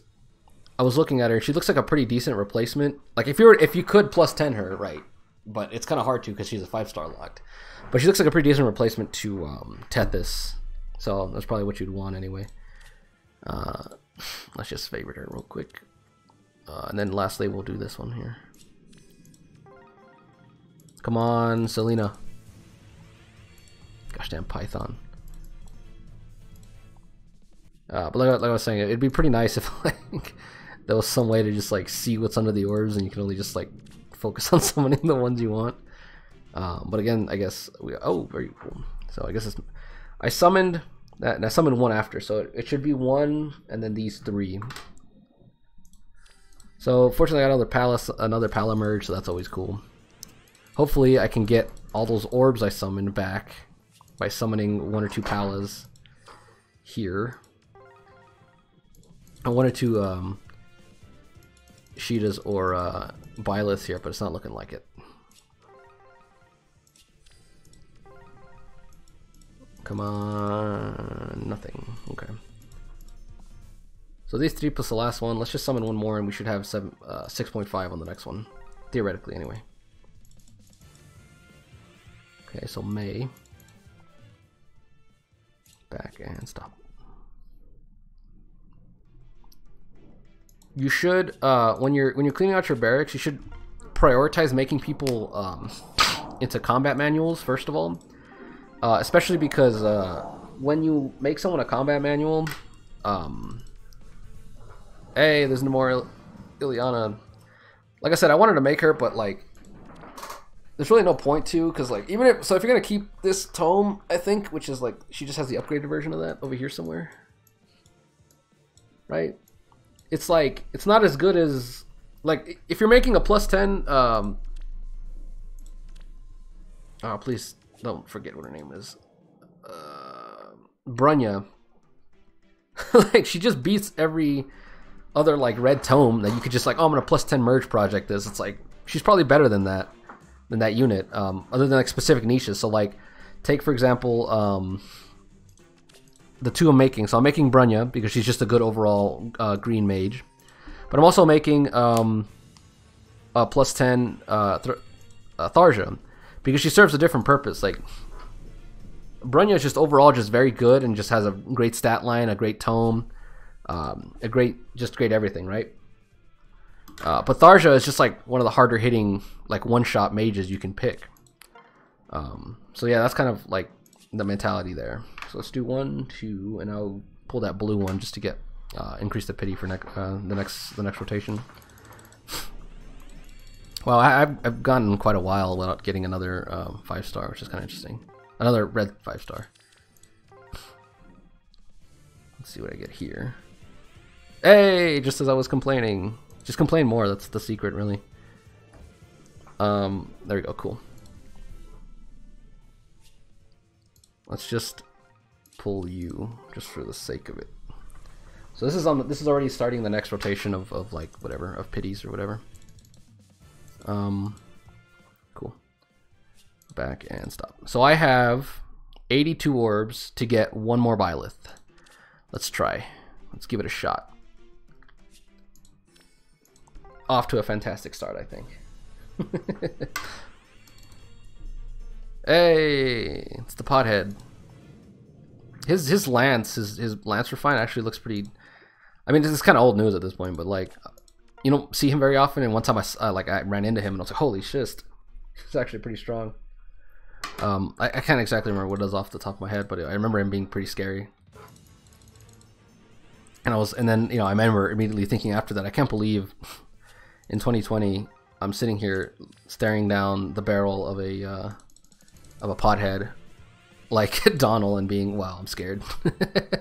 I was looking at her. She looks like a pretty decent replacement. Like if you were, if you could plus ten her, right? But it's kind of hard to because she's a five star locked. But she looks like a pretty decent replacement to um, Tethys. So that's probably what you'd want anyway. Uh, let's just favorite her real quick. Uh, and then lastly, we'll do this one here. Come on, Selena. Gosh damn Python. Uh, but like, like, I was saying, it'd be pretty nice if like there was some way to just like see what's under the orbs and you can only just like focus on summoning the ones you want. Um, but again, I guess we oh very cool. So I guess it's I summoned that and I summoned one after, so it, should be one and then these three. So fortunately, I got another palace, another Palla merge, so that's always cool. Hopefully I can get all those orbs I summoned back by summoning one or two Pallas here. I wanted to um, Shiidas or uh, Byleth here, but it's not looking like it. Come on, nothing. Okay. So these three plus the last one. Let's just summon one more, and we should have seven, uh, 6.5 on the next one, theoretically, anyway. Okay, so May. Back and stop. You should, uh, when you're when you're cleaning out your barracks, you should prioritize making people um, into combat manuals first of all, uh, especially because uh, when you make someone a combat manual, um, hey, there's no more Ilyana. Like I said, I wanted to make her, but like there's really no point to because like even if so if you're gonna keep this tome i think which is like she just has the upgraded version of that over here somewhere right it's like it's not as good as like if you're making a plus 10 um oh please don't forget what her name is. Uh Brunnya. Like she just beats every other like red tome that you could just like oh i'm gonna plus 10 merge project this. It's like she's probably better than that than that unit um other than like specific niches. So like take for example um the two I'm making. So I'm making Brunnya because she's just a good overall uh, green mage. But I'm also making um, a plus 10 uh, Th- uh, Tharja because she serves a different purpose. Like Brunnya is just overall just very good and just has a great stat line, a great tome, um, a great just great everything, right? Uh, but Tharja is just like one of the harder hitting like one shot mages you can pick. Um, so yeah, that's kind of like the mentality there. So let's do one, two, and I'll pull that blue one just to get uh, increase the pity for uh, the next the next rotation. Well, I, have I've gone quite a while without getting another um, five star, which is kind of interesting. Another red five star. Let's see what I get here. Hey, just as I was complaining. Just complain more, that's the secret, really. Um, there we go, cool. Let's just pull you just for the sake of it. So this is on. This is already starting the next rotation of, of like whatever of pities or whatever. Um, cool. Back and stop. So I have 82 orbs to get one more Byleth. Let's try. Let's give it a shot. Off to a fantastic start, I think. hey, it's the pothead. His his lance, his his lance refine actually looks pretty. I mean, this is kind of old news at this point, but like, you don't see him very often. And one time I uh, like I ran into him and I was like, holy shit, he's actually pretty strong. Um, I, I can't exactly remember what it does off the top of my head, but I remember him being pretty scary. And I was, and then you know, I remember immediately thinking after that, I can't believe in 2020 I'm sitting here staring down the barrel of a uh, of a pothead like Donnel and being wow, I'm scared.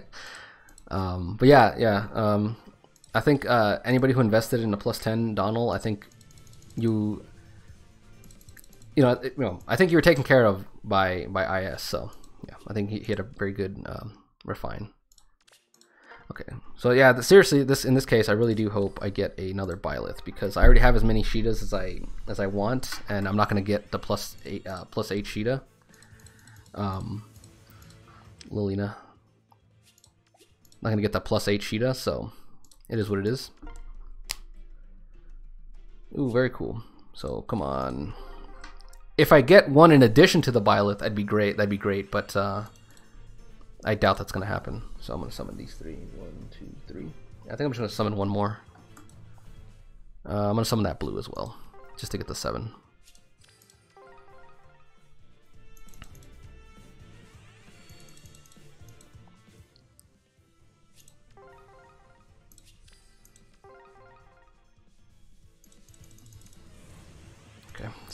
um, but yeah, yeah. Um, I think uh, anybody who invested in a plus ten Donnel, I think you, you know, you know, I think you were taken care of by by IS. So yeah, I think he, he had a very good um, refine. Okay, so yeah, the, seriously, this in this case, I really do hope I get another Byleth because I already have as many Shiidas as I as I want, and I'm not gonna get the plus eight uh, plus eight Shiida um, Lilina. Not gonna get that plus eight Shiida, so it is what it is. Ooh, very cool. So come on. If I get one in addition to the Byleth, that'd be great. That'd be great, but uh, I doubt that's gonna happen. So I'm gonna summon these three. One, two, three. I think I'm just gonna summon one more. Uh, I'm gonna summon that blue as well, just to get the seven.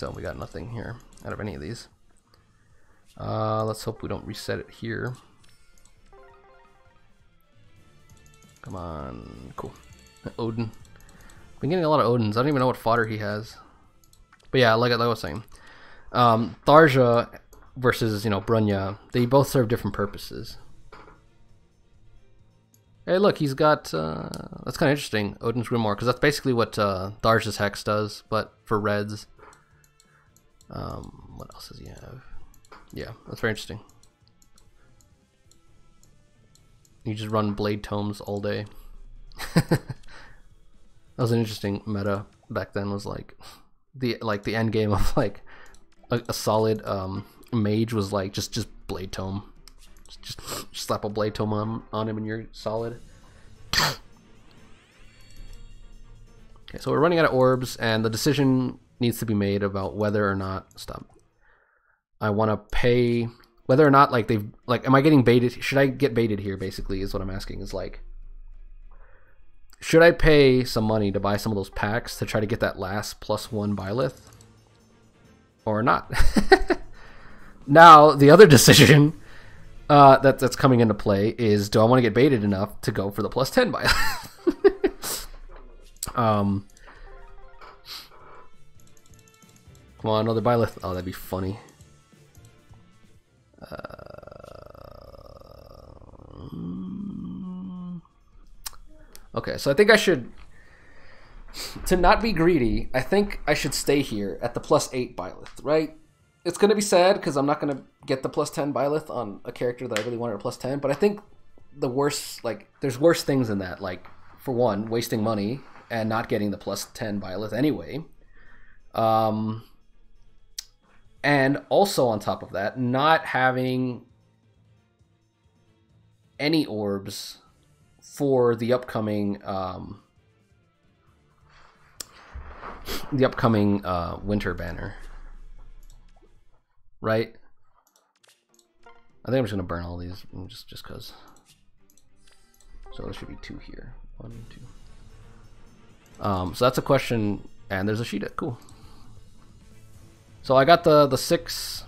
So we got nothing here out of any of these. Uh, let's hope we don't reset it here. Come on, cool. Odin. Been getting a lot of Odins. I don't even know what fodder he has. But yeah, like, like I was saying, um, Tharja versus you know Brunnya, they both serve different purposes. Hey, look, he's got. Uh, that's kind of interesting. Odin's Grimoire, because that's basically what uh, Tharja's Hex does, but for reds. Um, what else does he have? Yeah, that's very interesting. You just run blade tomes all day. that was an interesting meta back then. Was like the like the end game of like a, a solid um, mage was like just just blade tome. Just, just, slap a blade tome on, on him and you're solid. Okay, so we're running out of orbs, and the decision needs to be made about whether or not stop. I want to pay whether or not like they've like am I getting baited? Should I get baited here? Basically, is what I'm asking. Is like should I pay some money to buy some of those packs to try to get that last plus one Byleth or not? now the other decision uh, that that's coming into play is do I want to get baited enough to go for the plus ten Byleth? um Come on, another Byleth. Oh, that'd be funny. Uh, okay, so I think I should to not be greedy, I think I should stay here at the plus 8 Byleth, right? It's going to be sad because I'm not going to get the plus 10 Byleth on a character that I really wanted a plus 10, but I think the worst, like, there's worse things than that. Like, for one, wasting money and not getting the plus 10 Byleth anyway. Um, and also on top of that, not having any orbs for the upcoming um, the upcoming uh, winter banner. Right? I think I'm just gonna burn all these just just cause. So there should be two here. One, two. Um, so that's a question, and there's a Shiida. Cool. So I got the the six.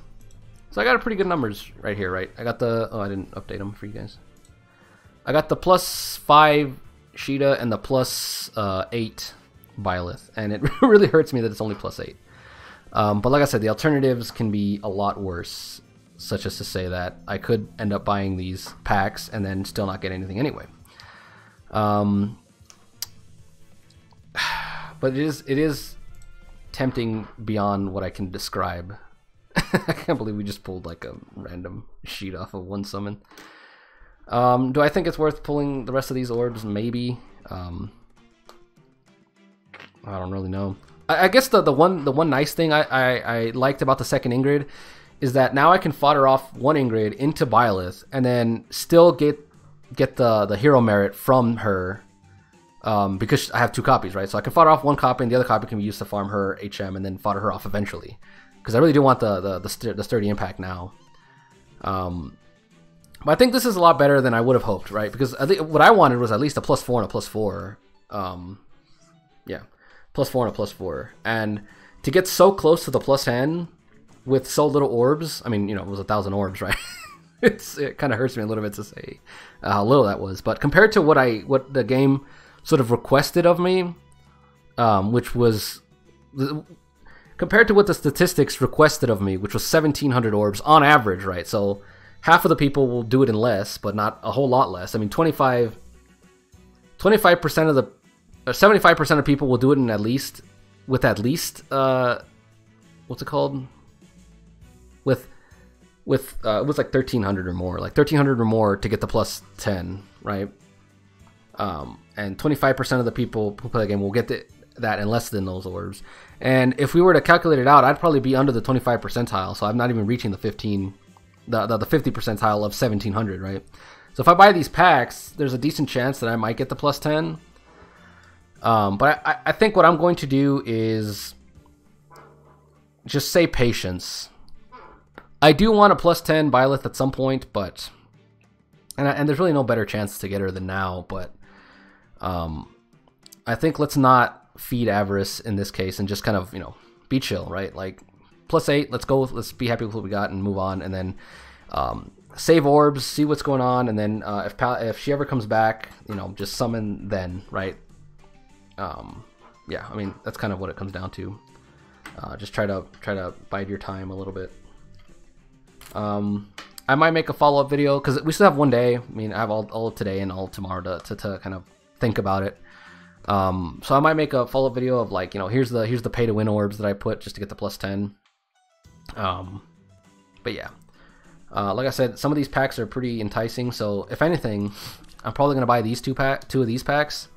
So I got a pretty good numbers right here, right? I got the. Oh, I didn't update them for you guys. I got the plus five Shiida and the plus, uh, eight Byleth, and it really hurts me that it's only plus 8. Um, but like I said, the alternatives can be a lot worse, such as to say that I could end up buying these packs and then still not get anything anyway. Um, but it is it is tempting beyond what I can describe. I can't believe we just pulled like a random sheet off of one summon. Um, do I think it's worth pulling the rest of these orbs? Maybe. Um, I don't really know. I, I guess the, the one the one nice thing I, I, I, liked about the second Ingrid is that now I can fodder off one Ingrid into Byleth and then still get get the the hero merit from her um, because I have two copies, right? So I can fodder off one copy and the other copy can be used to farm her HM and then fodder her off eventually. Because I really do want the the, the, st the sturdy impact now. Um, but I think this is a lot better than I would have hoped, right? Because what I wanted was at least a plus four and a plus four. Um, yeah plus four and a plus four. And to get so close to the plus 10 with so little orbs, I mean, you know, it was a thousand orbs, right? it's it kind of hurts me a little bit to say uh, how little that was. But compared to what I what the game sort of requested of me, um, which was compared to what the statistics requested of me, which was 1700 orbs on average, right? So half of the people will do it in less, but not a whole lot less. I mean, 25 25% of the 75% uh, of people will do it in at least with at least uh what's it called with with uh it was like 1300 or more like 1300 or more to get the plus 10 right um and 25% of the people who play the game will get the, that in less than those orbs and if we were to calculate it out i'd probably be under the 25 percentile so i'm not even reaching the 15 the, the, the 50 percentile of 1700 right so if i buy these packs there's a decent chance that i might get the plus 10 um, but I, I think what I'm going to do is just say patience. I do want a plus 10 Byleth at some point, but. And, and there's really no better chance to get her than now, but. Um, I think let's not feed avarice in this case and just kind of, you know, be chill, right? Like, plus 8, let's go, let's be happy with what we got and move on, and then. Um, save orbs, see what's going on, and then uh, if if she ever comes back, you know, just summon then, right? um, yeah, I mean that's kind of what it comes down to. Uh, just try to try to bide your time a little bit. Um, I might make a follow up video because we still have one day. I mean, I have all, all today and all tomorrow to, to, to kind of think about it. Um, so I might make a follow up video of like, you know, here's the here's the pay to win orbs that I put just to get the plus ten. Um, but yeah, uh, like I said, some of these packs are pretty enticing. So if anything, I'm probably gonna buy these two pack two of these packs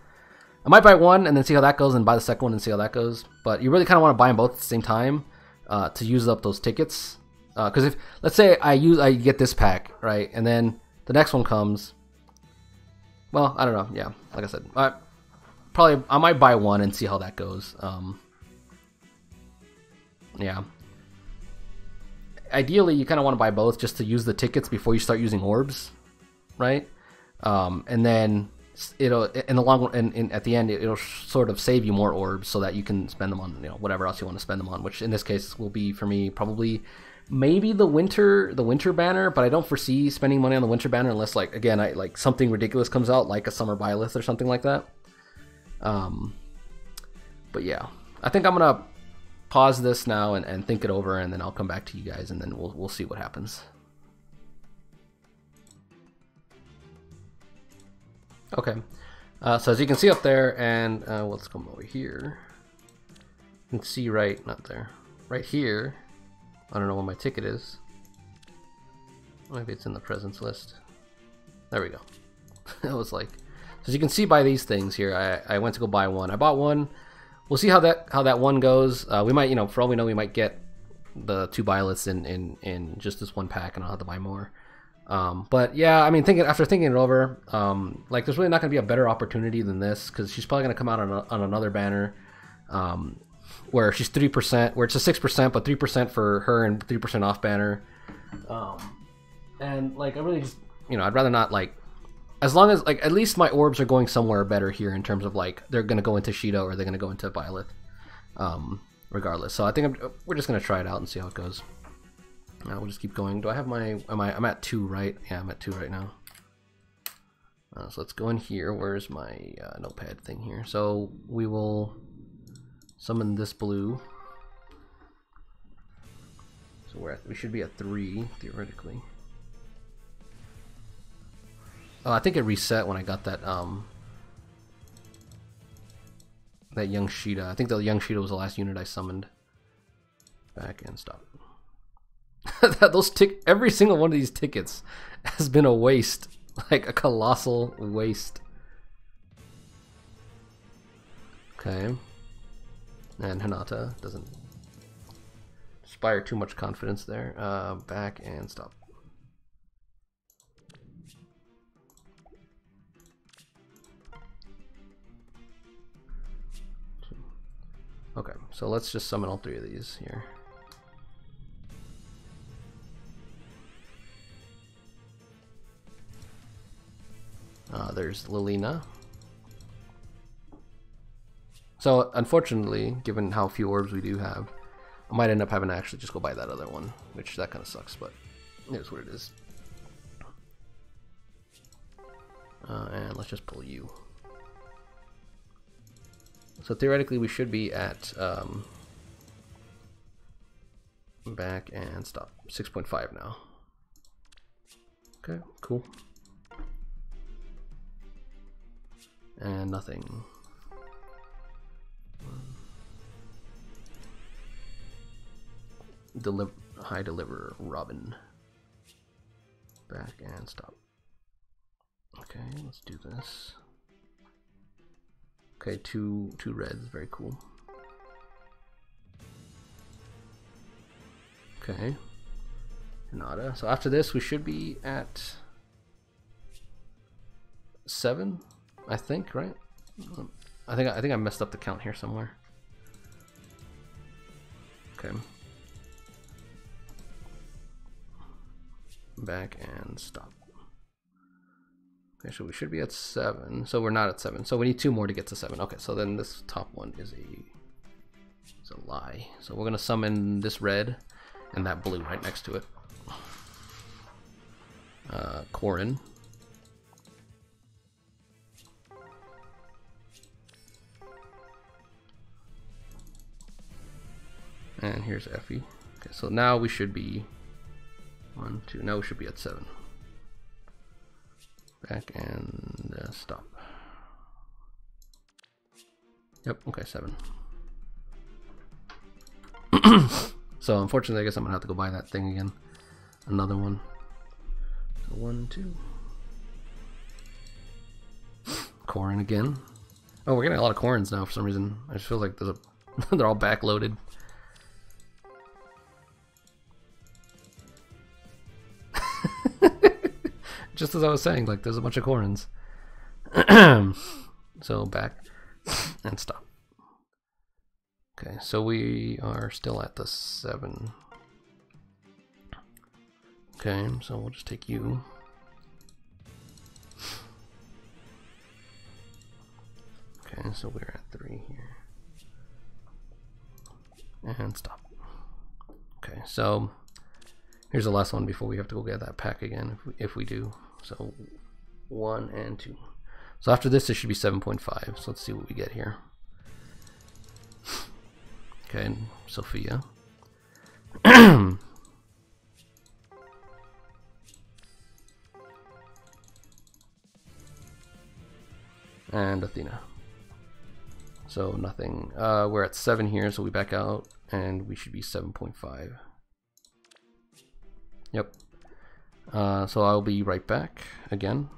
I might buy one and then see how that goes, and buy the second one and see how that goes. But you really kind of want to buy them both at the same time uh, to use up those tickets. Because uh, if let's say I use I get this pack right, and then the next one comes. Well, I don't know. Yeah, like I said, I probably I might buy one and see how that goes. Um, yeah. Ideally, you kind of want to buy both just to use the tickets before you start using orbs, right? Um, and then it'll in the long and in, at the end it'll sort of save you more orbs so that you can spend them on you know whatever else you want to spend them on which in this case will be for me probably maybe the winter the winter banner but i don't foresee spending money on the winter banner unless like again i like something ridiculous comes out like a summer Byleth or something like that um but yeah i think i'm gonna pause this now and, and think it over, and then I'll come back to you guys, and then we'll we'll see what happens. Okay, uh, so as you can see up there, and uh, let's come over here. You can see right, not there, right here. I don't know where my ticket is. Maybe it's in the presence list. There we go. it was like, as you can see by these things here, I, I went to go buy one. I bought one. We'll see how that how that one goes. Uh, we might, you know, for all we know, we might get the two Byleths in, in, in just this one pack and I'll have to buy more. Um, but yeah, I mean, thinking after thinking it over, um, like there's really not going to be a better opportunity than this because she's probably going to come out on, a, on another banner um, where she's three percent, where it's a six percent, but three percent for her and three percent off banner. Um, and like I really just, you know, I'd rather not like, as long as like at least my orbs are going somewhere better here in terms of like they're going to go into Shiida or they're going to go into Byleth, um, regardless. So I think I'm, we're just going to try it out and see how it goes. Uh, we'll just keep going. Do I have my, am I, I'm at two, right? Yeah, I'm at two right now. Uh, so let's go in here. Where's my uh, notepad thing here? So we will summon this blue. So we're at, we should be at three, theoretically. Oh, I think it reset when I got that, um, that young Shiida. I think the young Shiida was the last unit I summoned. Back and stop. those tick every single one of these tickets has been a waste like a colossal waste okay and Hinata doesn't inspire too much confidence there. Uh, back and stop. Okay so let's just summon all three of these here. Uh, there's Lilina. So, unfortunately, given how few orbs we do have, I might end up having to actually just go buy that other one, which that kind of sucks, but it is what it is. Uh, and let's just pull you. So theoretically, we should be at um, back and stop 6.5 now. Okay, cool. and nothing. Deliver high deliver Robin. Back and stop. Okay, let's do this. Okay, two two reds, very cool. Okay. Nada. So after this we should be at seven. I think, right? I think I think I messed up the count here somewhere. Okay. Back and stop. Okay, so we should be at seven. So we're not at seven. So we need two more to get to seven. Okay, so then this top one is a is a lie. So we're gonna summon this red and that blue right next to it. Uh, Corrin. And here's Effie. Okay, so now we should be one, two. Now we should be at seven. Back and uh, stop. Yep. Okay, seven. so unfortunately, I guess I'm gonna have to go buy that thing again. Another one. One, two. Corrin again. Oh, we're getting a lot of Corrins now for some reason. I just feel like there's a they're all backloaded. Just as I was saying, like there's a bunch of Corrins. so back and stop. Okay, so we are still at the seven. Okay, so we'll just take you. Okay, so we're at three here. And stop. Okay, so here's the last one before we have to go get that pack again, if we, if we do. So one and two. So after this, it should be 7.5. So let's see what we get here. Okay, Sophia. and Athena. So nothing. Uh, we're at 7 here, so we back out, and we should be 7.5. Yep. Uh, so I'll be right back again.